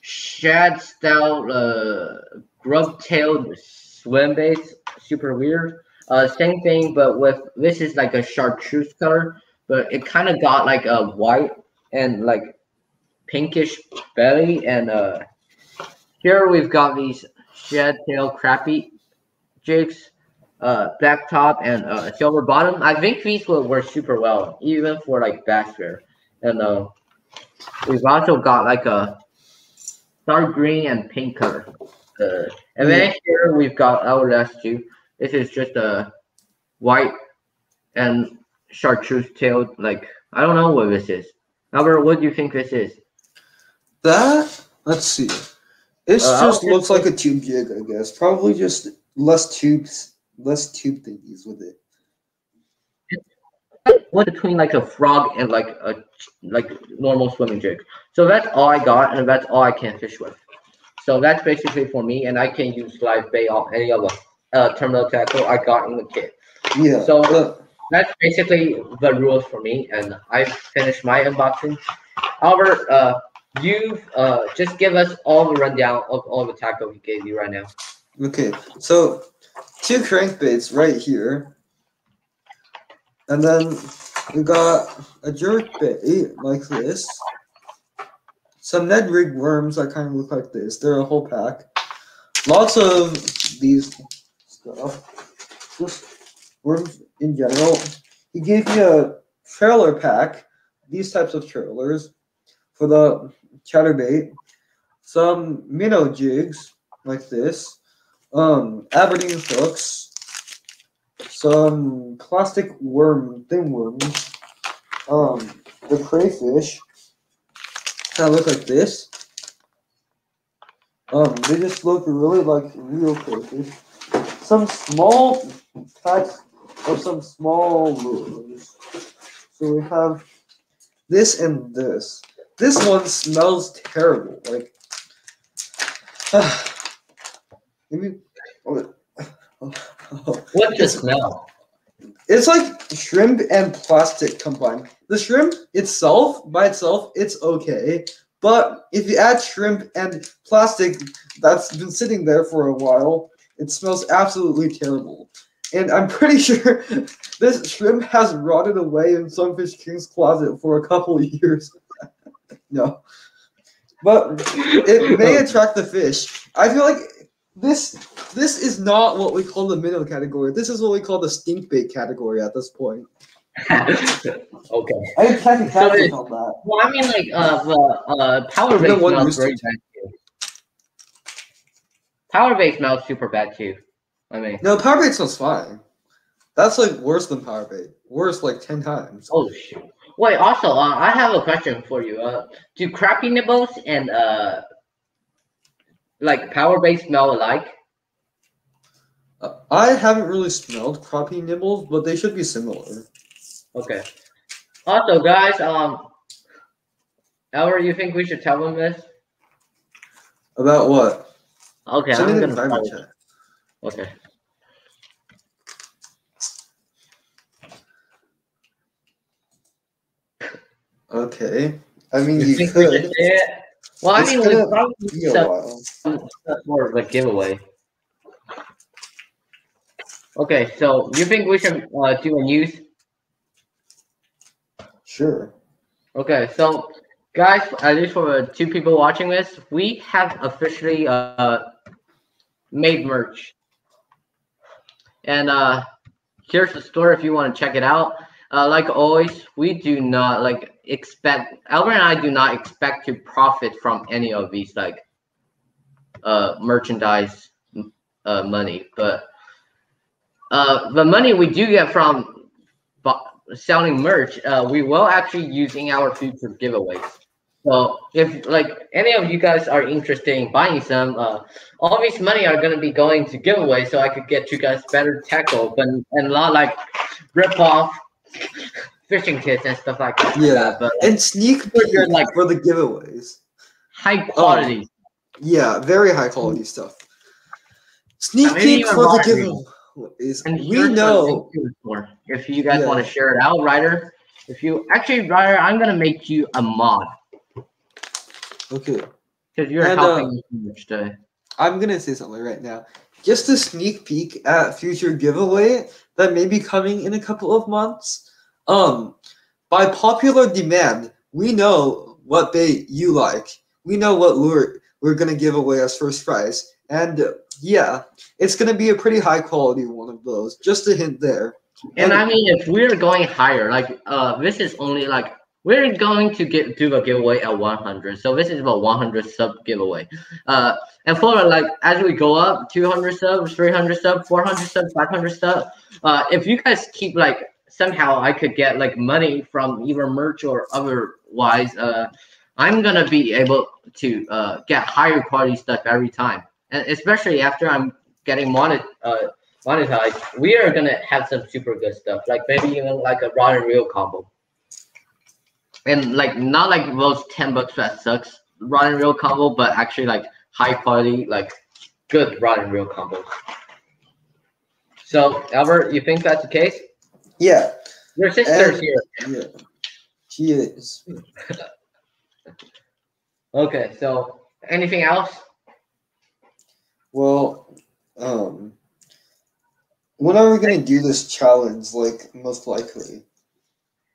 A: shad style uh grub tailed swim baits, super weird. Uh, same thing, but with this is like a chartreuse color, but it kind of got like a white and like pinkish belly and uh here we've got these shad tail crappie jigs uh black top and uh silver bottom. I think these will work super well even for like bass fair and uh we've also got like a dark green and pink color. Uh and then here we've got our last two this is just a white and chartreuse tailed like i don't know what this is. Albert what do you think this is?
B: That let's see. It
A: Uh,
B: just looks like a tube jig, I guess. Probably just less tubes, less tube thingies with it.
A: what between like a frog and like a like normal swimming jig. So that's all I got, and that's all I can fish with. So that's basically for me, and I can use live bait on any other uh, terminal tackle I got in the kit.
B: Yeah.
A: So-
B: but-
A: That's basically the rules for me, and I finished my unboxing. Albert, uh, you uh, just give us all the rundown of all the tackle we gave you right now.
B: Okay. So two crankbaits right here, and then we got a jerk bait like this. Some Ned rig worms that kind of look like this. They're a whole pack. Lots of these stuff. Just worms in general. He gave me a trailer pack. These types of trailers for the chatterbait. Some minnow jigs like this. Um, Aberdeen hooks, some plastic worm, thin worms, um, the crayfish that look like this. Um, they just look really like real crayfish. Some small packs of some small lures. So we have this and this. This one smells terrible. Like, *sighs* maybe. oh, oh
A: What's the smell?
B: It's like shrimp and plastic combined. The shrimp itself, by itself, it's okay. But if you add shrimp and plastic that's been sitting there for a while, it smells absolutely terrible. And I'm pretty *laughs* sure this shrimp has rotted away in Sunfish King's closet for a couple of *laughs* years. *laughs* no. But it may attract the fish. I feel like this this is not what we call the minnow category. This is what we call the stink bait category at this point. *laughs*
A: okay.
B: I didn't catch
A: So
B: catch
A: it-
B: on that.
A: Well, I mean, like, uh, the uh, power
B: bait know
A: smells
B: used
A: very bad too. Power base smells super bad too. I mean,
B: No, power bait smells fine. That's like worse than power bait. Worse like ten times.
A: oh shoot. Wait, also, uh, I have a question for you. Uh, do crappie nibbles and uh, like power bait smell alike?
B: I haven't really smelled crappie nibbles, but they should be similar.
A: Okay. Also, guys, um, Albert, you think we should tell them this?
B: About what?
A: Okay,
B: Send
A: I'm gonna.
B: private
A: tell
B: chat.
A: Okay.
B: Okay. I mean,
A: You
B: you, could.
A: Should say it? Well, I mean,
B: gonna
A: probably
B: Be a while.
A: stuff more of a giveaway. Okay, so you think we should uh, do a news?
B: Sure.
A: Okay, so guys, at least for the two people watching this, we have officially uh, made merch. And uh, here's the store if you want to check it out. Uh, like always, we do not like expect Albert and I do not expect to profit from any of these like uh, merchandise uh, money, but uh, the money we do get from selling merch, uh, we will actually use in our future giveaways. So if like any of you guys are interested in buying some, uh, all this money are gonna be going to giveaway, so I could get you guys better tackle, but and not like rip off fishing kits and stuff like that.
B: Yeah.
A: but
B: And sneak peek
A: like-
B: for the giveaways.
A: high quality.
B: Yeah, very high quality stuff. Sneak
A: maybe
B: peek for the giveaways.
A: And
B: We know.
A: link to the store. If you guys
B: Yeah.
A: want to share it out, Ryder. If you actually, Ryder, I'm gonna make you a mod
B: Okay.
A: because you're
B: And,
A: helping
B: uh,
A: today.
B: I'm gonna say something right now. Just a sneak peek at future giveaway that may be coming in a couple of months. Um, by popular demand, we know what bait you like. We know what lure we're gonna give away as first prize, and uh, yeah, it's gonna be a pretty high quality one of those. Just a hint there.
A: And I mean, if we're going higher, like uh, this is only like we're going to get do a giveaway at 100. So this is about 100 sub giveaway. Uh, and for like as we go up, 200 subs, 300 subs, 400 subs, 500 subs. Uh, if you guys keep like somehow I could get like money from either merch or otherwise, uh, I'm gonna be able to uh, get higher quality stuff every time, and especially after I'm getting monet uh, monetized, we are gonna have some super good stuff, like maybe even like a rod and reel combo, and like not like those ten bucks that sucks rod and reel combo, but actually like high quality, like good rod and reel combos. So Albert, you think that's the case?
B: Yeah,
A: Your sister's here.
B: yeah, she is.
A: Okay, so anything else?
B: Well, um, when are we gonna do this challenge? Like, most likely.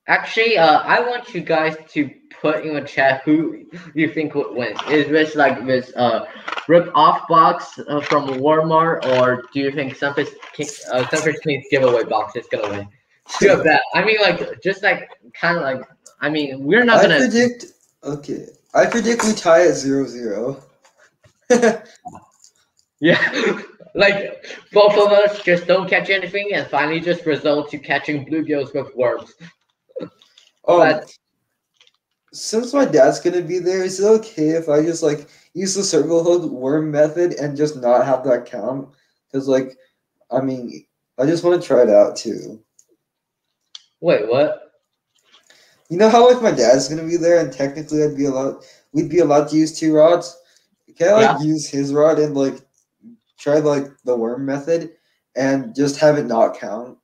A: Actually, uh, I want you guys to put in the chat who you think would win. Is this like this uh rip off box uh, from Walmart, or do you think Sunfish King, uh, Sunfish King's giveaway box is gonna win? Do a bet. I mean, like just like kind of like I mean, we're not
B: I
A: gonna.
B: predict. Okay, I predict we tie at zero zero. *laughs*
A: Yeah, like both of us just don't catch anything, and finally just result to catching bluegills with worms.
B: Oh,
A: But-
B: since my dad's gonna be there, is it okay if I just like use the circle hook worm method and just not have that count? Because like, I mean, I just want to try it out too.
A: Wait, what?
B: You know how like my dad's gonna be there, and technically I'd be allowed, we'd be allowed to use two rods. Can I like use his rod and like try like the worm method and just have it not count?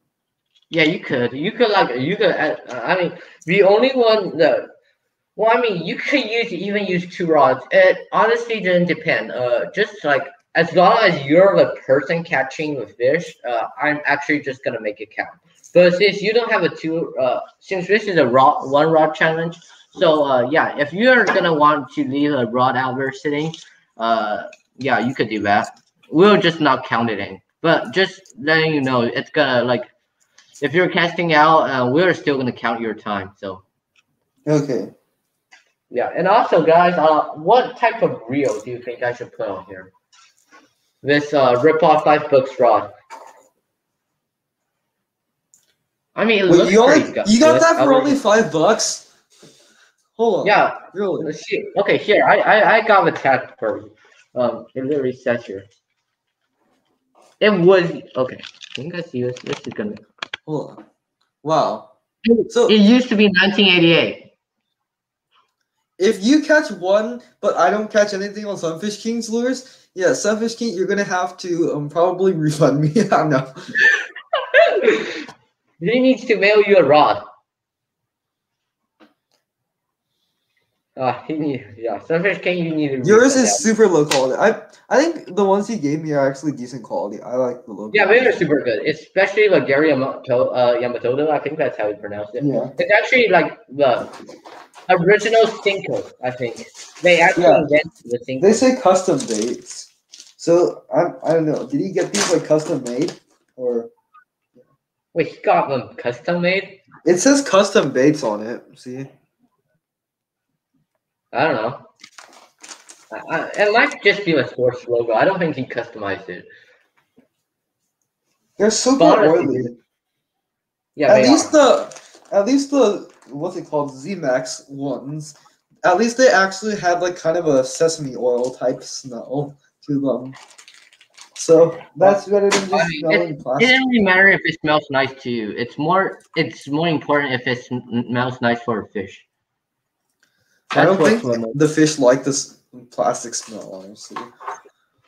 A: Yeah, you could. You could like you could. uh, I mean, the only one that. Well, I mean, you could use even use two rods. It honestly doesn't depend. Uh, just like as long as you're the person catching the fish, uh, I'm actually just gonna make it count. But since you don't have a two, uh, since this is a rod one rod challenge, so uh, yeah, if you're gonna want to leave a rod out there sitting, uh, yeah, you could do that. We'll just not count it in. But just letting you know, it's gonna like if you're casting out, uh, we're still gonna count your time. So
B: Okay.
A: yeah, and also, guys, uh, what type of reel do you think I should put on here? This uh, rip off five books rod. I mean, it
B: Wait, you only you got that for only five bucks? Hold on.
A: Yeah,
B: Really?
A: let's see. Okay, here I I, I got the tag for you. Um, it literally says here. It was okay. Can you guys see this? This is gonna.
B: Hold on. Wow. So
A: It used to be 1988.
B: if you catch one, but I don't catch anything on Sunfish King's lures, yeah, Sunfish King, you're gonna have to um probably *laughs* refund me. *laughs* I don't know. *laughs*
A: he needs to mail you a rod. Ah, he need yeah. Sunfish King, you need to.
B: Yours is super low quality. I I think the ones he gave me are actually decent quality. I like the logo.
A: Yeah, they are super good, especially like Gary Yamato, uh, Yamatodo. I think that's how you pronounce it.
B: Yeah.
A: It's actually like the original Senko. I think they actually
B: Yeah.
A: invented the Senko.
B: They say custom baits. So I I don't know. Did he get these like custom made or
A: Wait, he got them custom made.
B: it says custom baits on it. See?
A: I don't know. I, I, it might just be a sports logo. I don't think he customized it.
B: They're super
A: honestly,
B: oily.
A: Yeah,
B: at least
A: are.
B: the at least the what's it called ZMAX ones. At least they actually have like kind of a sesame oil type smell to them. So that's better than just smelling
A: It doesn't really matter if it smells nice to you. It's more. It's more important if it smells nice for a fish.
B: I don't think the fish like this plastic smell, honestly.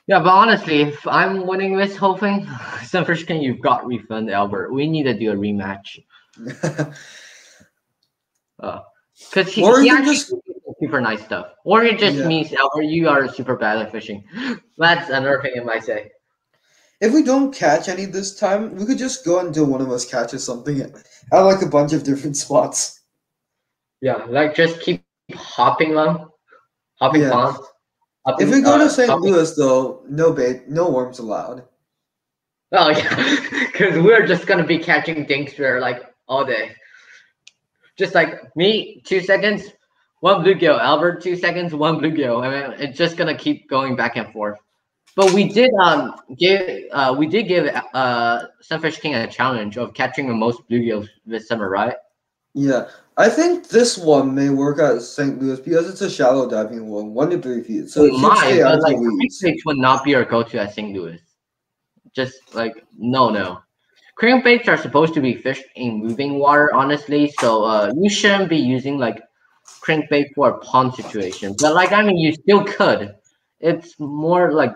A: Yeah, but honestly, if I'm winning this whole thing, *laughs* Sunfish King, you've got refund, Albert. We need to do a rematch. *laughs* Uh, because he,
B: Or
A: he actually
B: just-
A: super nice stuff. Or it just
B: Yeah.
A: means, Albert, you are super bad at fishing. *gasps* That's another thing I might say.
B: If we don't catch any this time, we could just go until one of us catches something at like a bunch of different *laughs* spots.
A: Yeah, like just keep hopping them. Hopping
B: Yeah.
A: ponds.
B: If we go
A: uh,
B: to St.
A: hopping-
B: Louis though, no bait, no worms allowed.
A: Oh yeah, *laughs* because we're just gonna be catching Dinkster like all day. Just like me, two seconds, one bluegill. Albert, two seconds, one bluegill. I mean, it's just gonna keep going back and forth. But we did um give uh we did give uh Sunfish King a challenge of catching the most bluegills this summer, right?
B: Yeah, I think this one may work at St. Louis because it's a shallow diving one, one to three feet, so should
A: Mine, but like crankbaits would not be our go-to at St. Louis. Just like no, no. Crankbaits are supposed to be fished in moving water, honestly. So uh, you shouldn't be using like crankbait for a pond situation. But like I mean, you still could. It's more like.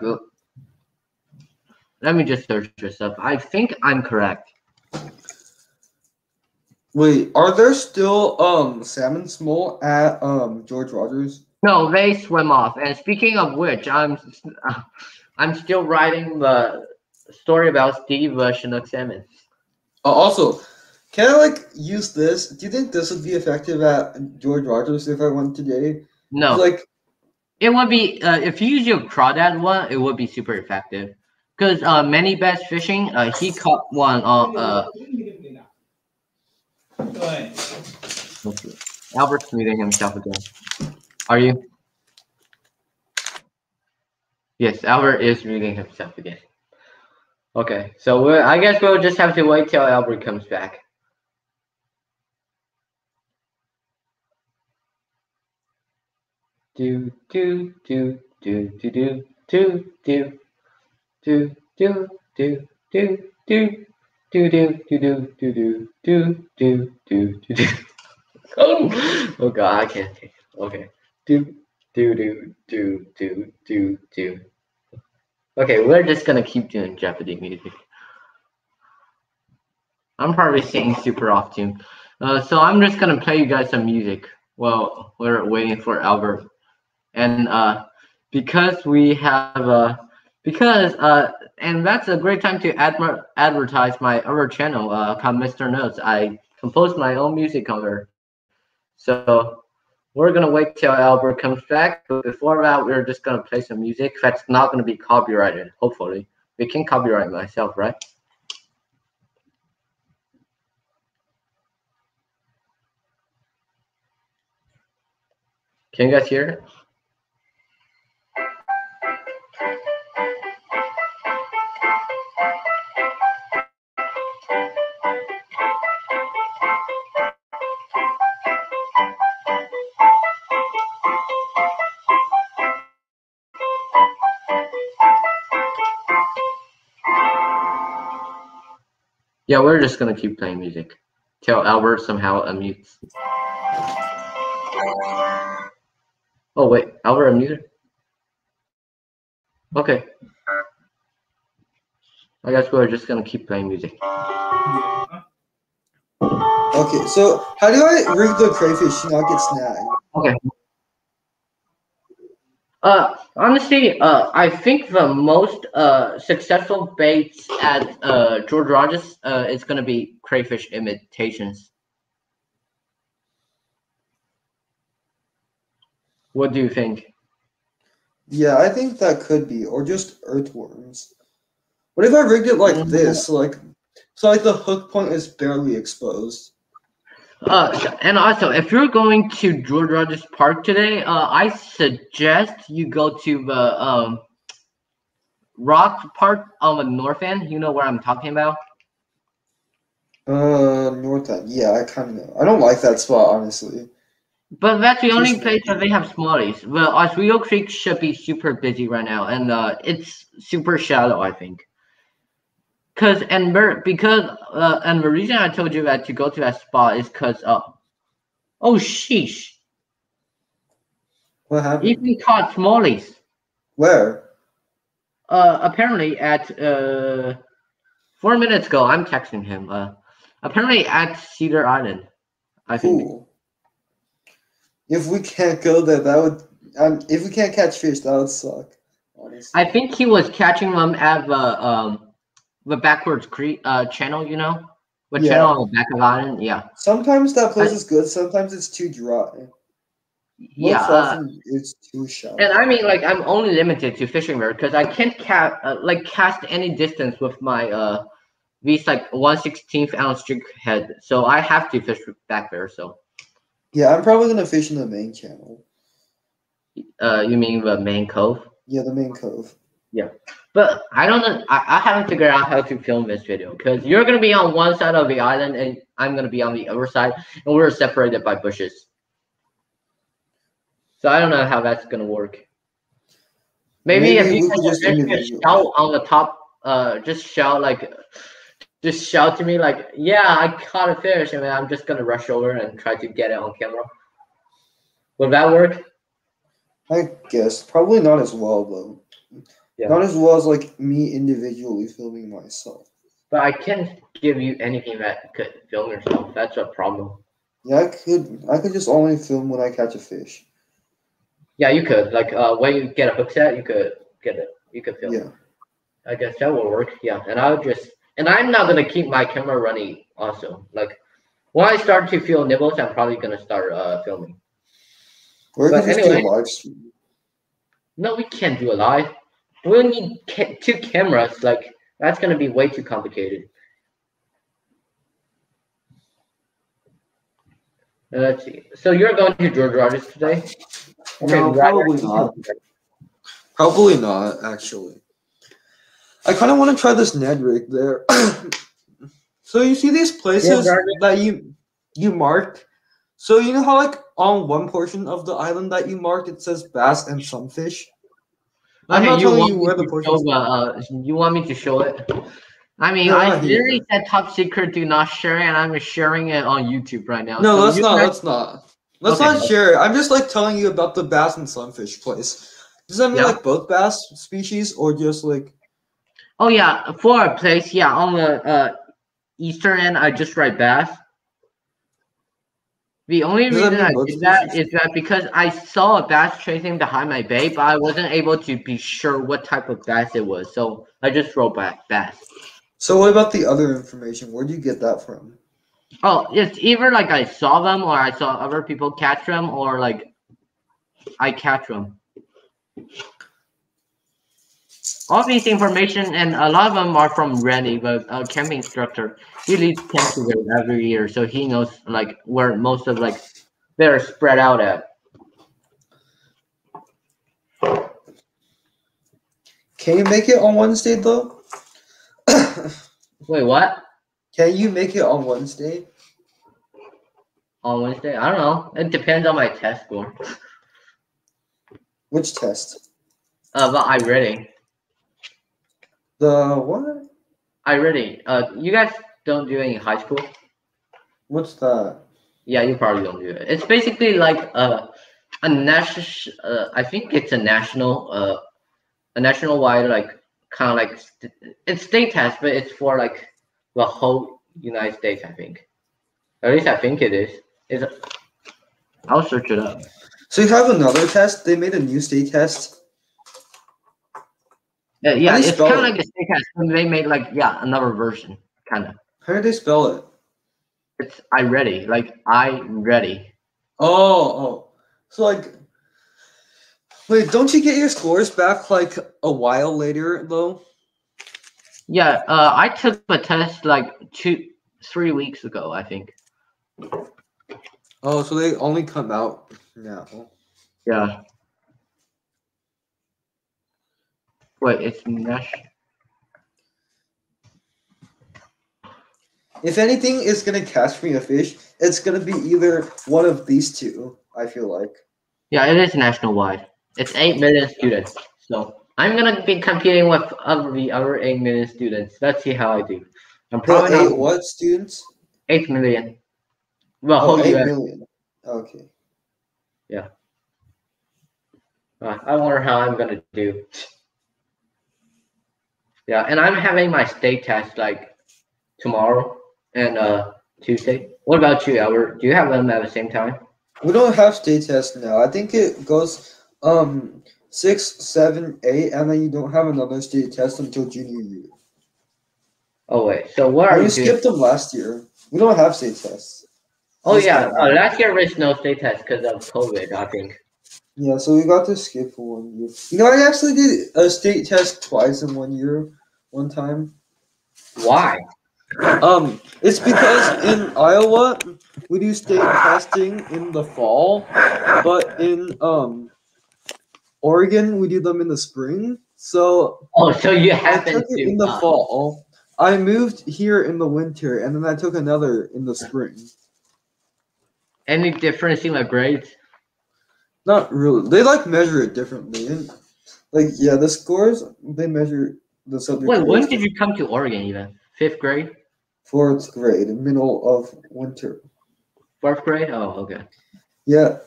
A: Let me just search this up. I think I'm correct.
B: Wait, are there still um salmon small at um George Rogers?
A: No, they swim off. And speaking of which, I'm I'm still writing the story about Steve uh, Chinook salmon.
B: Uh, also, can I like use this? Do you think this would be effective at George Rogers if I went today?
A: No,
B: Like,
A: it would be uh, if you use your crawdad one, it would be super effective. Because uh, many best fishing, uh, he caught one on uh, Albert's muting himself again. Are you? Yes, Albert is reading himself again. Okay, so we I guess we'll just have to wait till Albert comes back. Do do do do do do do do do do do do do do do do do do do do do do do do Oh, oh god, I can't take it. Okay. Do do do do do do do. Okay, we're just gonna keep doing Jeopardy music. I'm probably singing super off tune. Uh, so I'm just gonna play you guys some music while we're waiting for Albert. And uh, because we have uh, because uh, and that's a great time to adver- advertise my other channel uh, called Mr. Notes. I composed my own music cover. So we're gonna wait till Albert comes back. But before that, we're just gonna play some music that's not gonna be copyrighted. Hopefully, we can copyright myself, right? Can you guys hear it? Yeah, we're just gonna keep playing music till Albert somehow unmutes. Oh wait, Albert unmuted. Okay. I guess we're just gonna keep playing music.
B: Okay, so how do I rig the crayfish to not get snagged?
A: Okay. Uh, honestly, uh, I think the most uh successful baits at uh George Rogers uh is gonna be crayfish imitations. What do you think?
B: Yeah, I think that could be, or just earthworms. What if I rigged it like this, like so like the hook point is barely exposed?
A: Uh, and also, if you're going to George Rogers Park today, uh, I suggest you go to the um, Rock Park on the north end. You know where I'm talking about?
B: Uh, north end. Yeah, I kind of know. I don't like that spot honestly.
A: But that's the only
B: Just-
A: place that they have smallies. Well, Oswego Creek should be super busy right now, and uh, it's super shallow, I think. Cause and because uh, and the reason I told you that to go to that spot is cause uh, oh sheesh,
B: What happened?
A: even caught smallies.
B: Where?
A: Uh, apparently at uh, four minutes ago, I'm texting him. Uh, apparently at Cedar Island, I think.
B: Cool. If we can't go there, that would. Um, if we can't catch fish, that would suck. Honestly.
A: I think he was catching them at the um the backwards creek uh channel, you know, the
B: Yeah.
A: channel on the back of the island. Yeah,
B: Sometimes that place
A: I-
B: is good. Sometimes it's too dry. Most
A: yeah. Uh,
B: it's too shallow.
A: and I mean, like, I'm only limited to fishing there because I can't ca- uh, like cast any distance with my uh these like one sixteenth ounce jig head, so I have to fish back there. So,
B: yeah, I'm probably gonna fish in the main channel.
A: uh, you mean the main cove?
B: Yeah, the main cove.
A: But I don't know. I, I haven't figured out how to film this video because you're gonna be on one side of the island and I'm gonna be on the other side, and we're separated by bushes. So I don't know how that's gonna work. Maybe, if you can
B: just
A: just, shout on the top, uh, just shout like, just shout to me like, "Yeah, I caught a fish," and I'm just gonna rush over and try to get it on camera. Would that work?
B: I guess probably not as well though.
A: Yeah.
B: Not as well as like me individually filming myself.
A: But I can't give you anything that could film yourself. That's a problem.
B: Yeah, I could. I could just only film when I catch a fish.
A: Yeah, you could. Like uh, when you get a hook set, you could get it. You could film.
B: Yeah.
A: I guess that will work. Yeah, and I'll just and I'm not gonna keep my camera running. Also, like when I start to feel nibbles, I'm probably gonna start uh filming.
B: Or could just
A: anyway.
B: do a live stream.
A: No, we can't do a live. We'll need ca- two cameras. Like that's gonna be way too complicated. Uh, Let's see. So you're going to George Rogers today?
B: No,
A: right.
B: probably not. Probably not, actually. I kind of want to try this Ned rig there. *coughs* so you see these places
A: Garden.
B: that you you marked. So you know how like on one portion of the island that you marked it says bass and sunfish. I'm not telling
A: want
B: you where the
A: to
B: portions.
A: show uh, you want me to show it? I mean,
B: No,
A: I
B: not here.
A: literally said top secret, do not share, and I'm sharing it on YouTube right now.
B: No,
A: So
B: let's not. Let's not. Let's
A: Okay.
B: not share it. I'm just like telling you about the bass and sunfish place. Does that mean
A: Yeah.
B: like both bass species or just like?
A: Oh yeah, for a place, yeah, on the uh, eastern end, I just write bass. The only
B: Does
A: reason I did that is that because I saw a bass chasing behind my bay, but I wasn't able to be sure what type of bass it was, so I just wrote back bass.
B: So what about the other information? Where do you get that from?
A: Oh, it's either like I saw them, or I saw other people catch them, or like I catch them. All these information and a lot of them are from Randy, but a camping instructor. He leads camp every year, so he knows like where most of like they're spread out at.
B: Can you make it on Wednesday though? *coughs*
A: Wait, what?
B: Can you make it on Wednesday?
A: On Wednesday? I don't know. It depends on my test score.
B: Which test?
A: Uh, but I ready.
B: The what?
A: i-Ready. Uh, you guys don't do any high school?
B: What's that?
A: Yeah, you probably don't do it. It's basically like a a national. Uh, I think it's a national, uh, a national wide like kind of like st- it's state test, but it's for like the whole United States. I think. At least I think it is. Is? I'll search it up.
B: So you have another test? They made a new state test.
A: Yeah, yeah, it's kind of like a and They made like yeah another version, kind of.
B: How do they spell it?
A: It's i-Ready, like i-Ready.
B: Oh, oh. So like Wait, don't you get your scores back like a while later though?
A: Yeah, uh, I took a test like two, three weeks ago, I think.
B: Oh, so they only come out now.
A: Yeah. Wait, it's mesh.
B: If anything is gonna catch me a fish, it's gonna be either one of these two, I feel like.
A: Yeah, it is national wide. It's eight million students, so I'm gonna be competing with other the other eight million students. Let's see how I do. I'm
B: The
A: probably
B: eight
A: not
B: what students?
A: eight million. The
B: Oh,
A: whole
B: eight
A: US.
B: million. Okay.
A: Uh, I wonder how I'm gonna do. Yeah, and I'm having my state test like tomorrow and uh Tuesday. What about you, Albert? Do you have them at the same time?
B: We don't have state tests now. I think it goes um six, seven, eight, and then you don't have another state test until junior year.
A: Oh wait, so what are
B: you
A: you doing?
B: skipped them last year. We don't have state tests.
A: Oh
B: This
A: yeah, uh, last year was no state test because of COVID. I think.
B: Yeah, so we got to skip for one year. You know, I actually did a state test twice in one year, one time.
A: Why?
B: Um, it's because in Iowa we do state testing in the fall, but in um Oregon we do them in the spring. So
A: Oh, so you
B: I
A: happen
B: took it
A: to
B: in the
A: uh,
B: fall. I moved here in the winter, and then I took another in the spring.
A: any difference in the grades?
B: Not really. They like measure it differently. And, like yeah, the scores they measure the subject.
A: Wait, when did you come to Oregon? Even fifth grade,
B: Fourth grade, middle of winter.
A: fourth grade? Oh, okay.
B: Yeah,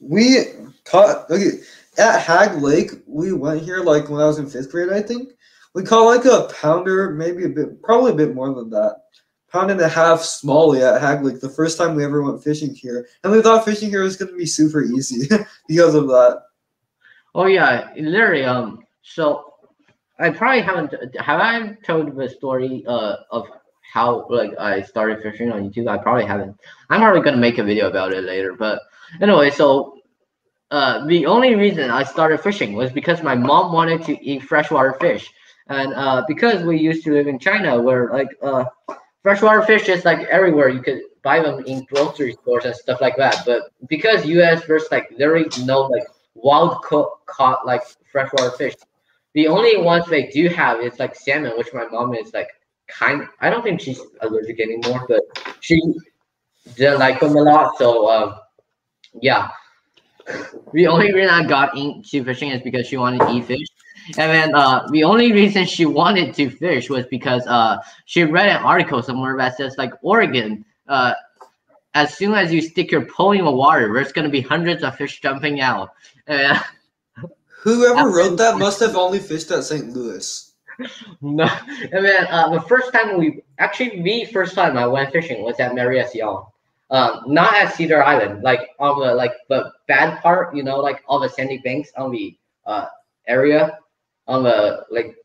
B: we caught okay at Hagg Lake. We went here like when I was in fifth grade, I think. We caught like a pounder, maybe a bit, probably a bit more than that. Pound and a half smallie at Hagg Lake. The first time we ever went fishing here, and we thought fishing here was gonna be super easy *laughs* because of that.
A: Oh yeah, literally. Um, so I probably haven't have I told the story uh of how like I started fishing on YouTube. I probably haven't. I'm probably gonna make a video about it later. But anyway, so uh the only reason I started fishing was because my mom wanted to eat freshwater fish, and uh because we used to live in China where like uh freshwater fish is like everywhere. You could buy them in grocery stores and stuff like that. But because US there's like there is no like wild caught like freshwater fish. The only ones they do have is like salmon, which my mom is like kind. I don't think she's allergic anymore, but she didn't like them a lot. So um, yeah. The only reason I got into fishing is because she wanted to eat fish. And then uh, the only reason she wanted to fish was because uh, she read an article somewhere that says like Oregon, uh, as soon as you stick your pole in the water, there's gonna be hundreds of fish jumping out. And, *laughs*
B: Whoever wrote that must have only fished at St. Louis. *laughs*
A: no, and then uh, the first time we actually the first time I went fishing was at Mary S. Young. Um, not at Cedar Island, like on the like the bad part, you know, like all the sandy banks on the uh area, on the like.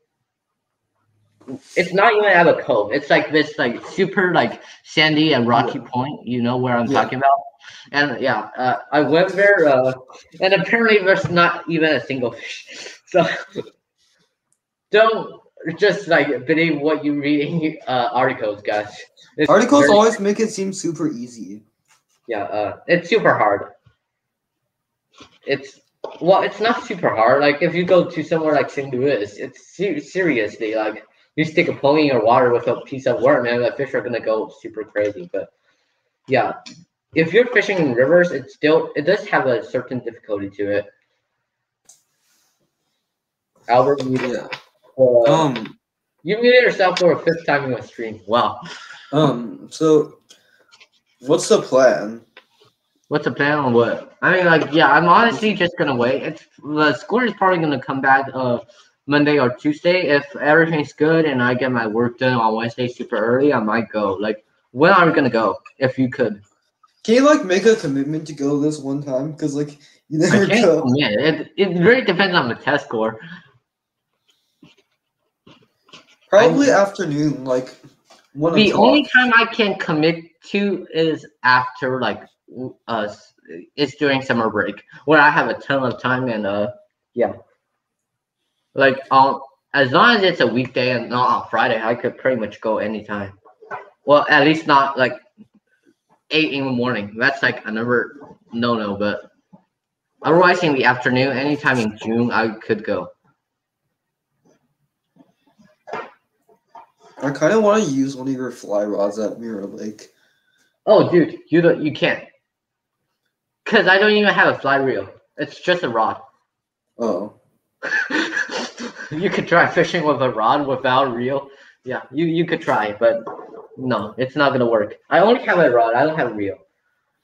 A: It's not even at a cove. It's like this like super like sandy and rocky point. You know where I'm
B: Yeah.
A: talking about. And yeah, uh, I went there, uh, and apparently there's not even a single fish. *laughs* So don't just like believe what you read in uh, articles, guys. It's
B: Articles
A: very-
B: always make it seem super easy.
A: yeah, uh, it's super hard. It's well, it's not super hard. Like if you go to somewhere like St. Louis, it's ser- seriously like you stick a pole in your water with a piece of worm, and the fish are gonna go super crazy. But yeah, if you're fishing in rivers, it still it does have a certain difficulty to it. Albert,
B: Yeah.
A: uh,
B: Um.
A: you muted yourself for a fifth time in a stream. Wow.
B: Um. So, what's the plan?
A: What's the plan on what? I mean, like, yeah, I'm honestly just gonna wait. It's the score is probably gonna come back uh Monday or Tuesday. If everything's good and I get my work done on Wednesday super early, I might go. Like, when are we gonna go? If you could,
B: Can you like make a commitment to go this one time? Because like you never go.
A: commit. It it really depends on the test score.
B: Probably afternoon, like one
A: The only time I can commit to is after like uh it's during summer break where I have a ton of time and uh yeah. Like um as long as it's a weekday and not on Friday, I could pretty much go anytime. Well, at least not like eight in the morning. That's like another no no, but otherwise in the afternoon, anytime in June I could go.
B: I kind of want to use one of your fly rods at Mirror Lake.
A: Oh, dude, you don't, you can't. Cause I don't even have a fly reel. It's just a rod.
B: Oh, *laughs*
A: you could try fishing with a rod without reel. Yeah, you you could try, but no, it's not gonna work. I only have a rod. I don't have a reel.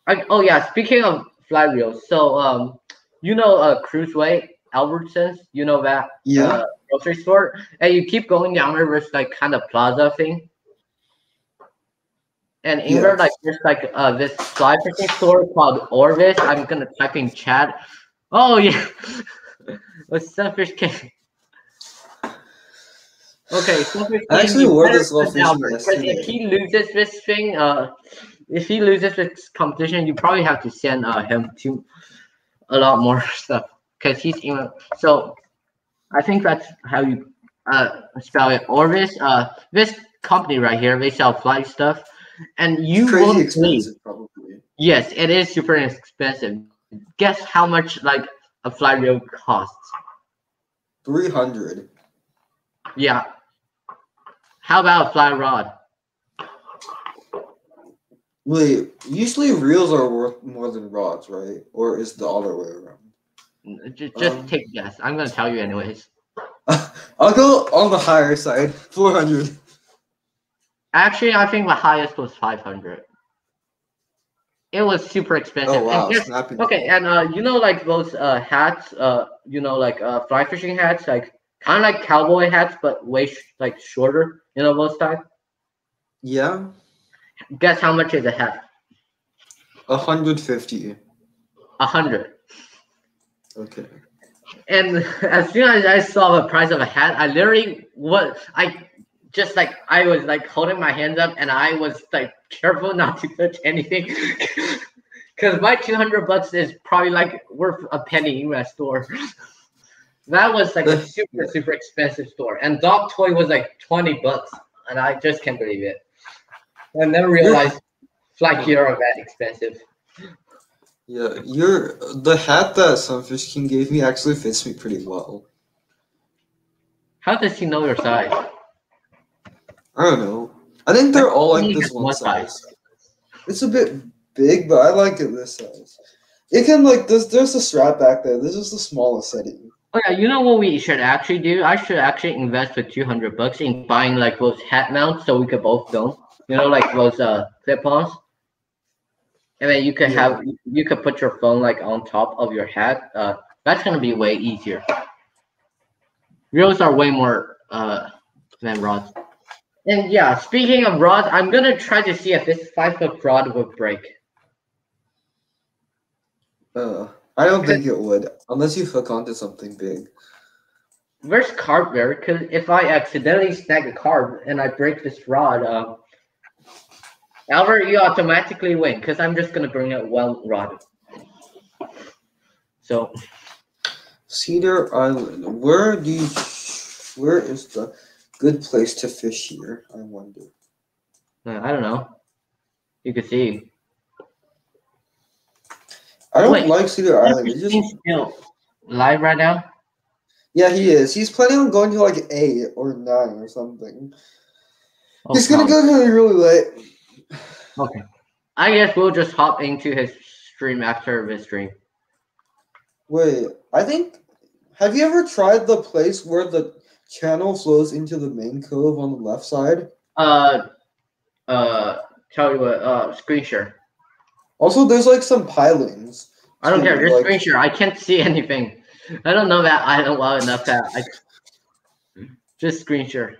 A: I, oh yeah, speaking of fly reels, so um, you know uh Cruiseway Albertsons, you know that
B: yeah.
A: uh, grocery store, and you keep going down there, it's like kind of plaza thing. And in there,
B: Yes.
A: like there's like uh this fly fishing store called Orvis. I'm gonna type in chat. Oh *laughs* yeah, a sunfish king. Okay, sunfish
B: I
A: king.
B: actually
A: you
B: wore this little
A: put
B: fish
A: Albert, 'cause if he loses this thing, uh, if he loses this competition, you probably have to send uh him to a lot more *laughs* stuff because he's in. So I think that's how you uh spell it. Orvis, uh, this company right here, they sell fly stuff, and you
B: Crazy
A: won't
B: expensive, probably.
A: Yes, it is super expensive. Guess how much like a fly reel costs?
B: Three hundred.
A: Yeah. How about a fly rod?
B: Wait, usually reels are worth more than rods, right? Or is the other way around?
A: Just, just
B: Um,
A: take a guess. I'm gonna tell you anyways. *laughs*
B: I'll go on the higher side, four hundred.
A: Actually, I think the highest was 500. It was super expensive.
B: Oh
A: And
B: wow, snapping.
A: okay, and uh, you know, like those uh hats, uh, you know, like uh fly fishing hats, like kind of like cowboy hats, but way sh- like shorter. You know those type.
B: Yeah,
A: Guess how much is a hat?
B: a hundred fifty.
A: A hundred.
B: Okay.
A: And *laughs* as soon as I saw the price of a hat, I literally what I just like I was like holding my hands up and I was like careful *laughs* not to touch anything. *laughs* Cause my two hundred bucks is probably like worth a penny in that store. *laughs* That was like a super super expensive store, and dog toy was like twenty bucks, and I just can't believe it. I never realized fly gear are that expensive.
B: Yeah, your the hat that Sunfish King gave me actually fits me pretty well.
A: How does he know your size?
B: I don't know. I think they're all like this one size. It's a bit big, but I like it this size. It can like there's there's a strap back there. This is the smallest setting.
A: Oh yeah, you know what we should actually do? I should actually invest with two hundred bucks in buying like those hat mounts so we could both film. You know, like those uh clip-ons. And then you could
B: Yeah.
A: have you could put your phone like on top of your hat. Uh, that's gonna be way easier. Reels are way more uh than rods. And yeah, speaking of rods, I'm gonna try to see if this five foot rod would break.
B: Uh, I don't think it would unless you hook onto something big.
A: Where's carp there? Because if I accidentally snag a carp and I break this rod, uh, Albert, you automatically win because I'm just gonna bring out one rod. So
B: Cedar Island. Where do you? Where is the good place to fish here? I wonder.
A: uh, I don't know. You could see.
B: I don't
A: Wait,
B: like Cedar Island. It's just
A: still live right now.
B: yeah, he is. He's planning on going to like eight or nine or something.
A: Oh,
B: He's gonna go to really late.
A: Okay. I guess we'll just hop into his stream after his stream.
B: Wait, I think. Have you ever tried the place where the channel flows into the main cove on the left side?
A: Uh, uh, tell you what. Uh, screen share.
B: Also, there's like some pilings.
A: I don't care. Just
B: like-
A: screen share. I can't see *laughs* anything. I don't know that island well enough that I just screen share.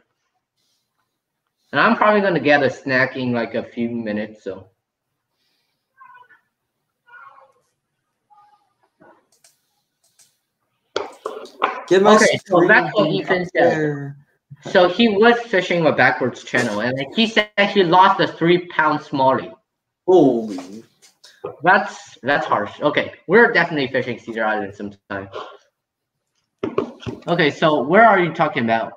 A: And I'm probably gonna get a snack in like a few minutes. So
B: My
A: Okay, so that's what Ethan said. so he was fishing a backwards channel, and he said he lost a three pound smallie.
B: Holy.
A: That's that's harsh. Okay, we're definitely fishing Cedar Island sometime. Okay, so where are you talking about?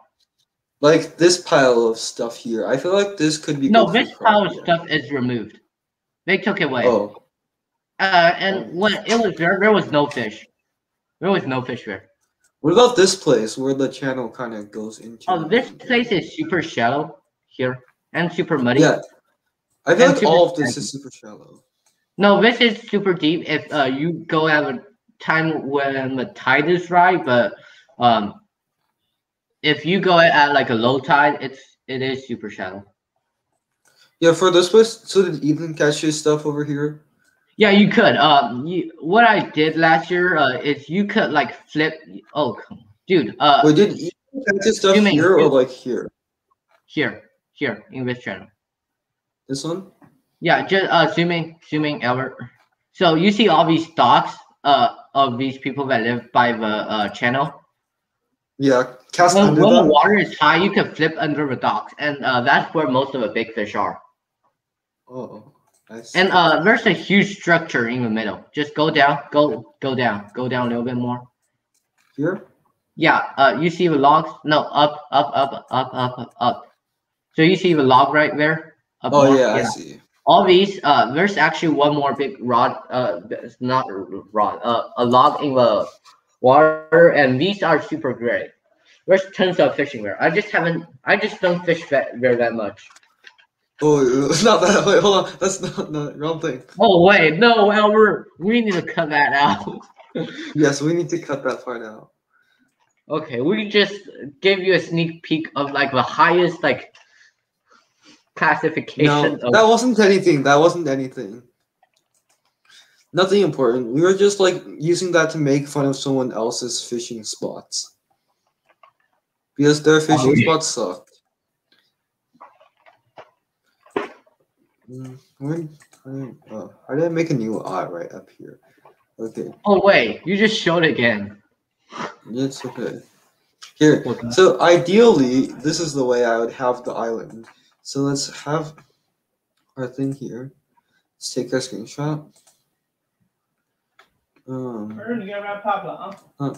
B: Like this pile of stuff here. I feel like this could be.
A: No, this pile of stuff is removed. They took it away.
B: Oh,
A: Uh, and when it was there, there was no fish. There was no fish there.
B: What about this place where the channel kind of goes into?
A: Oh, this place is super shallow here and super muddy.
B: Yeah, I feel
A: And
B: like all of this is super shallow.
A: No, this is super deep if uh, you go at a time when the tide is right, but um, if you go at like a low tide, it's it is super shallow.
B: Yeah, for this place, so did Ethan catch his stuff over here?
A: Yeah, you could. Um, you, what I did last year uh, is you could like flip. Oh, dude. Uh,
B: Wait, did his stuff
A: mean
B: here or
A: you-
B: like here?
A: here, here in this channel.
B: This one?
A: Yeah, just uh, zooming, zooming, Albert. So you see all these docks uh of these people that live by the uh channel.
B: Yeah, cast
A: When, when the water is high, you can flip under the docks, and uh, that's where most of the big fish are.
B: Oh,
A: And uh, there's a huge structure in the middle. Just go down, go go down, go down a little bit more.
B: here?
A: Yeah, uh, you see the logs? No, up, up, up, up, up, up, up. So you see the log right there? Up
B: Oh
A: more?
B: yeah, I see.
A: all these uh there's actually one more big rod uh it's not rod uh a log in the water and these are super great there's tons of fishing there i just haven't i just don't fish that there that much
B: Oh, *laughs* it's not that. Wait, hold on. That's not the wrong thing.
A: oh wait no albert we need to cut that out *laughs*
B: Yes, we need to cut that part out.
A: okay we just gave you a sneak peek of like the highest like classification
B: No,
A: of
B: that wasn't anything. That wasn't anything. Nothing important. We were just like using that to make fun of someone else's fishing spots. Because their oh, fishing
A: yeah.
B: spots sucked. Mm, I, didn't, I didn't make a new eye right up here. Okay.
A: Oh wait, you just showed it again.
B: It's okay. Here.
A: Okay.
B: So ideally, this is the way I would have the island. So let's have our thing here. Let's take our screenshot. Um,
D: huh.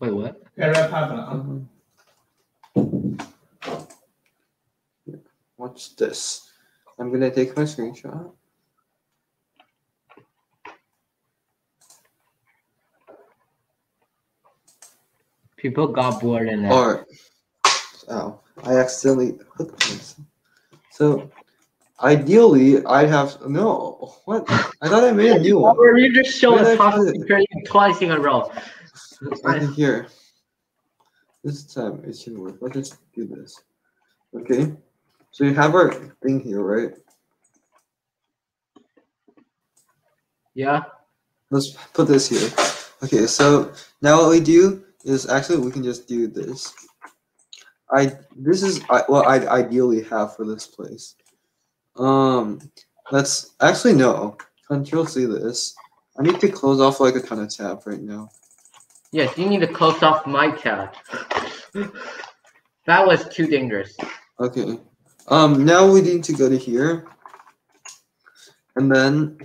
A: Wait, what?
B: Watch this? I'm going to take my screenshot.
A: People got bored in there.
B: Or, oh, I accidentally hooked this. So, ideally, I'd have no. What? I thought I made a new one.
A: Or you just show us
B: how to
A: create twice in a row.
B: Right here. This time it should work. Let's just do this. Okay. So you have our thing here, right?
A: Yeah.
B: Let's put this here. Okay, so now what we do is actually we can just do this. I this is I, what I'd ideally have for this place. Um, let's actually no. Control C this. I need to close off like a ton of tab right now.
A: Yes, you need to close off my tab. *laughs* that was too dangerous.
B: Okay. Um, now we need to go to here, and then.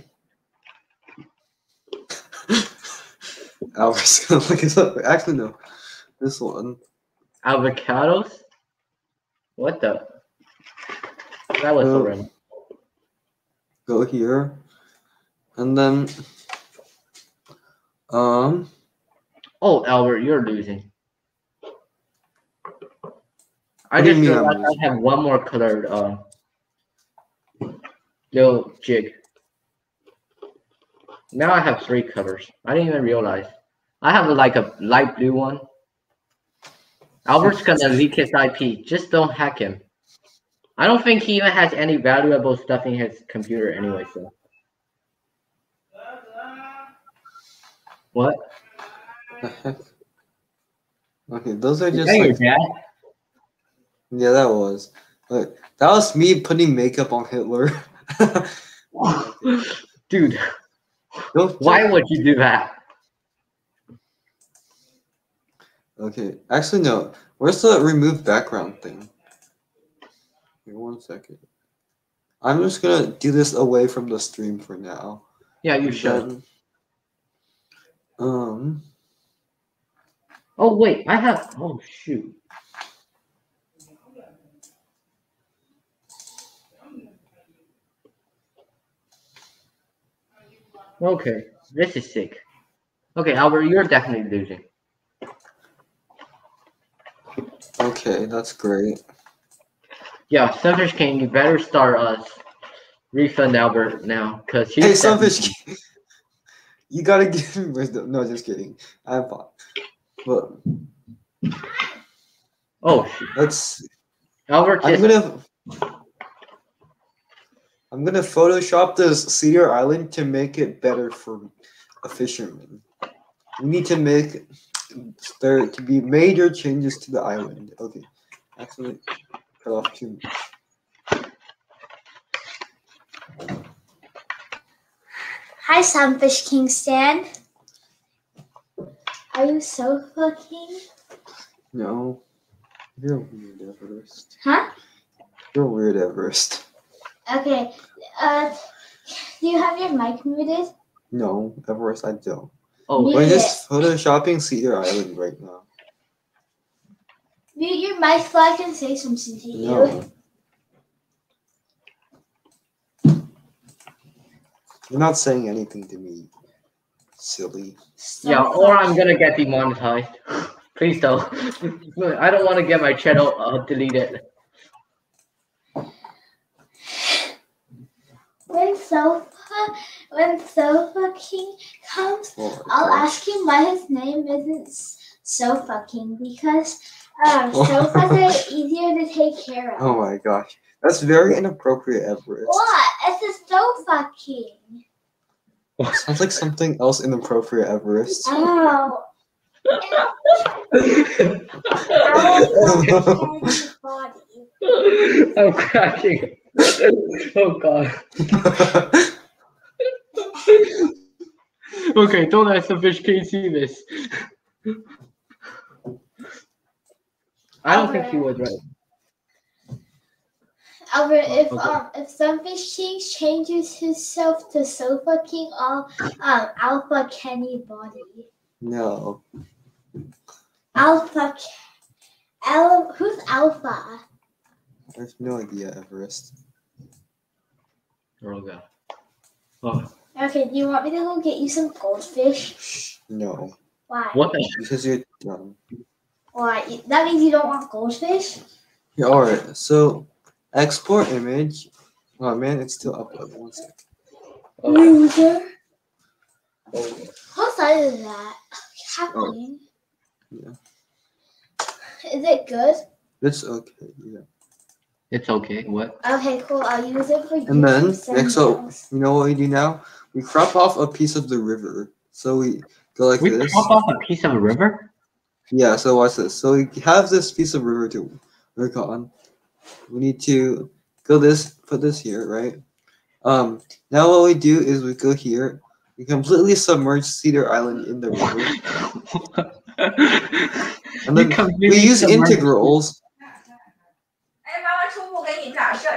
B: Albert's gonna look us up. Actually, no. This one.
A: Avocados? What the? That was
B: Oh.
A: already.
B: go here and then um
A: Oh, Albert, you're losing. I
B: What do you
A: just
B: mean
A: realized I have one more colored um little jig. Now I have three colors. I didn't even realize. I have like a light blue one. Albert's gonna leak his IP. Just don't hack him. I don't think he even has any valuable stuff in his computer anyway, so. What? *laughs*
B: okay those are just
A: your
B: like,
A: dad?
B: Yeah that was look that was me putting makeup on hitler *laughs*
A: Dude, why would you do that?
B: okay actually no where's the remove background thing Wait one second i'm just gonna do this away from the stream for now
A: Yeah, you should.
B: um
A: Oh wait, I have. Oh shoot. Okay, this is sick. Okay, Albert, you're definitely losing.
B: okay that's great
A: Yeah, Sunfish King, you better start us. Refund Albert now, cause he's
B: Hey, Sunfish, King, *laughs* you gotta give me wisdom. No, just kidding. I'm fine. But
A: Oh shoot,
B: let's.
A: Albert
B: I'm gonna. I'm gonna Photoshop this Cedar Island to make it better for a fisherman. We need to make there to be major changes to the island. Okay, actually, cut off too much.
C: Hi, Sunfish King Stan. Are you so fucking?
B: No, you're weird, Everest.
C: Huh?
B: You're weird, Everest.
C: Okay. Uh, do you have your mic muted?
B: No, Everest, I don't.
A: Oh,
C: Me-
B: We're
C: Yeah.
B: just photoshopping Cedar Island right now.
C: Mute your mic so I can say something to you.
B: No. You're not saying anything to me, silly.
C: So
A: yeah, or I'm gonna get demonetized. *laughs* Please don't. *laughs* I don't want to get my channel uh, deleted.
C: When Sofa, when Sofa King comes,
B: Oh
C: I'll
B: gosh.
C: ask him why his name isn't S- Sofa King because *laughs* um, sofas are easier to take care of.
B: Oh my gosh. That's very inappropriate, Everest.
C: What? It's a Sofa King.
B: Sounds like something else inappropriate, Everest.
C: Oh. *laughs* body. *laughs*
A: I'm crashing. Oh god. *laughs* Okay, don't let the fish king see this. I don't think he would, right.
C: Albert, if
A: Okay.
C: um if Sunfish King changes himself to Sofa King, I'll um Alpha Kenny body.
B: no.
C: Alpha. Ke- Al- who's Alpha?
B: I have no idea, Everest.
A: Oh god. Oh,
C: Okay, do you want me to go get you some goldfish?
B: No.
C: Why?
A: what the?
B: Because you're dumb.
C: Why? That means you don't want goldfish.
B: Yeah, all right. So export image. Oh man, it's still uploading. One sec.
C: Loser.
A: Okay.
C: What size is that? Happening.
B: Oh, yeah.
C: Is it good?
B: It's okay. Yeah.
A: It's okay. What?
C: Okay, cool. I'll use it for you.
B: And then next up, you know what we do now? We crop off a piece of the river. So we go like
A: We
B: this.
A: chop off a piece of a river.
B: Yeah, so watch this. So we have this piece of river to work on. We need to go this, put this here, right? Um, now what we do is we go here, we completely submerge Cedar Island in the river, *laughs* and then we use integrals.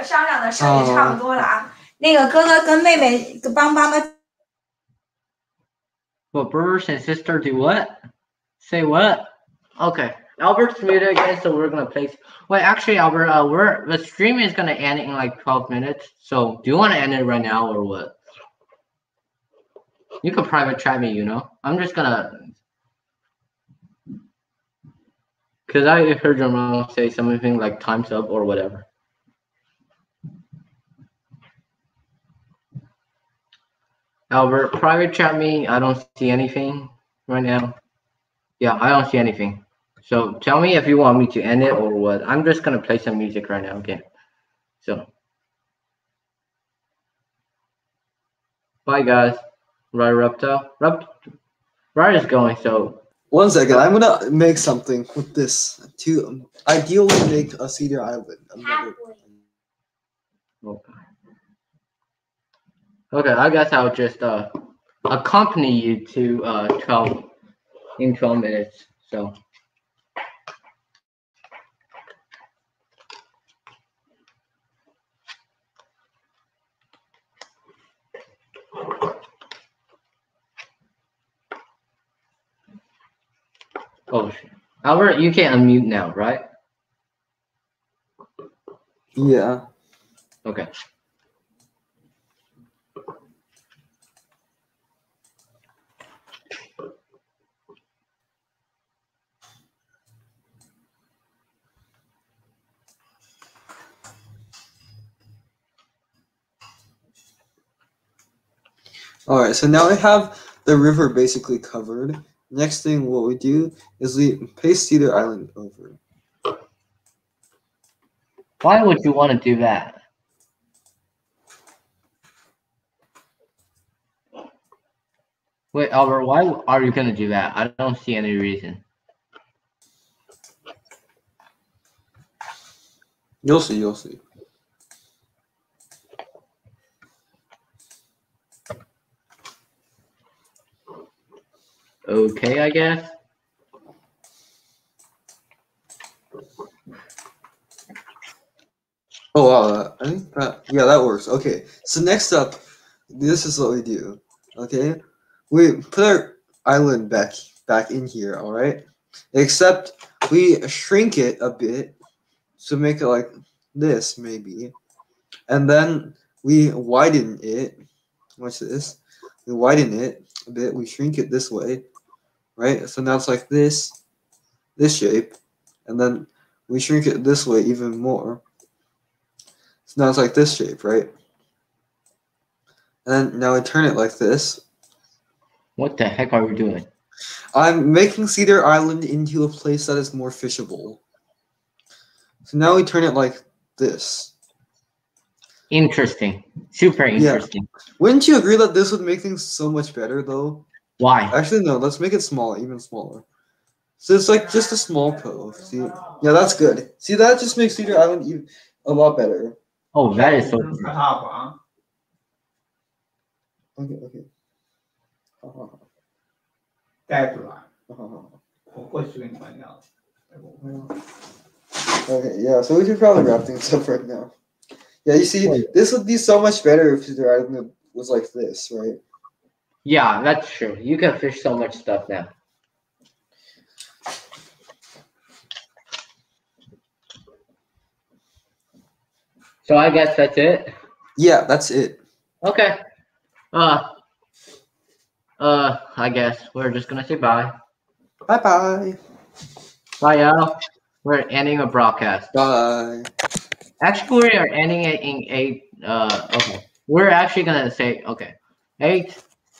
E: 商商量的生意差不多了啊。那个哥哥跟妹妹帮妈妈
A: But brothers and sister do what? Say what? Okay. Albert's muted again, so we're gonna place. Wait, actually, Albert, uh, we're the stream is gonna end in like 12 minutes. So, do you want to end it right now or what? You could private chat me, you know. I'm just gonna. Cause I heard your mom say something like "times up" or whatever. Albert, private chat me. I don't see anything right now. Yeah, I don't see anything. So tell me if you want me to end it or what. I'm just gonna play some music right now again. So bye guys. Right reptile. Rept right is going, so
B: One second, I'm gonna make something with this to ideally make a Cedar Island. I'm gonna-
C: Halfway.
A: Okay. I guess I'll just uh accompany you to uh 12 in 12 minutes. So Oh shit. Albert, you can't unmute now, right?
B: Yeah.
A: Okay.
B: All right, so now we have the river basically covered. Next thing, what we do is we paste Cedar Island over.
A: Why would you want to do that? Wait, Albert, why are you gonna do that? I don't see any reason.
B: You'll see, you'll see.
A: Okay, I guess.
B: Oh wow, that- I think that yeah, that works. Okay, so next up, this is what we do. Okay, we put our island back back in here. All right, except we shrink it a bit to make it like this maybe, and then we widen it. Watch this. We widen it a bit. We shrink it this way, right? So now it's like this, this shape, and then we shrink it this way even more. So now it's like this shape, right? And then now I turn it like this.
A: What the heck are we doing?
B: I'm making Cedar Island into a place that is more fishable. So now we turn it like this.
A: Interesting. Super interesting.
B: Yeah.
A: interesting.
B: Wouldn't you agree that this would make things so much better, though?
A: Why?
B: Actually, no. Let's make it smaller, even smaller. So it's like just a small cove. See? Yeah, that's good. See, that just makes Cedar Island even, a lot better.
A: Oh, that is so.
D: Good.
B: Okay, okay.
D: Uh-huh. That's uh-huh. right.
B: Okay, yeah. So we should probably wrap things up right now. Yeah, you see, this would be so much better if the Island was like this, right?
A: Yeah, that's true. You can fish so much stuff now. So I guess that's it.
B: Yeah, that's it.
A: Okay. Uh. Uh, I guess we're just gonna say bye.
B: Bye bye.
A: Bye, y'all. We're ending a broadcast.
B: Bye.
A: Actually, we are ending it in eight. Uh, okay. We're actually gonna say okay. Eight,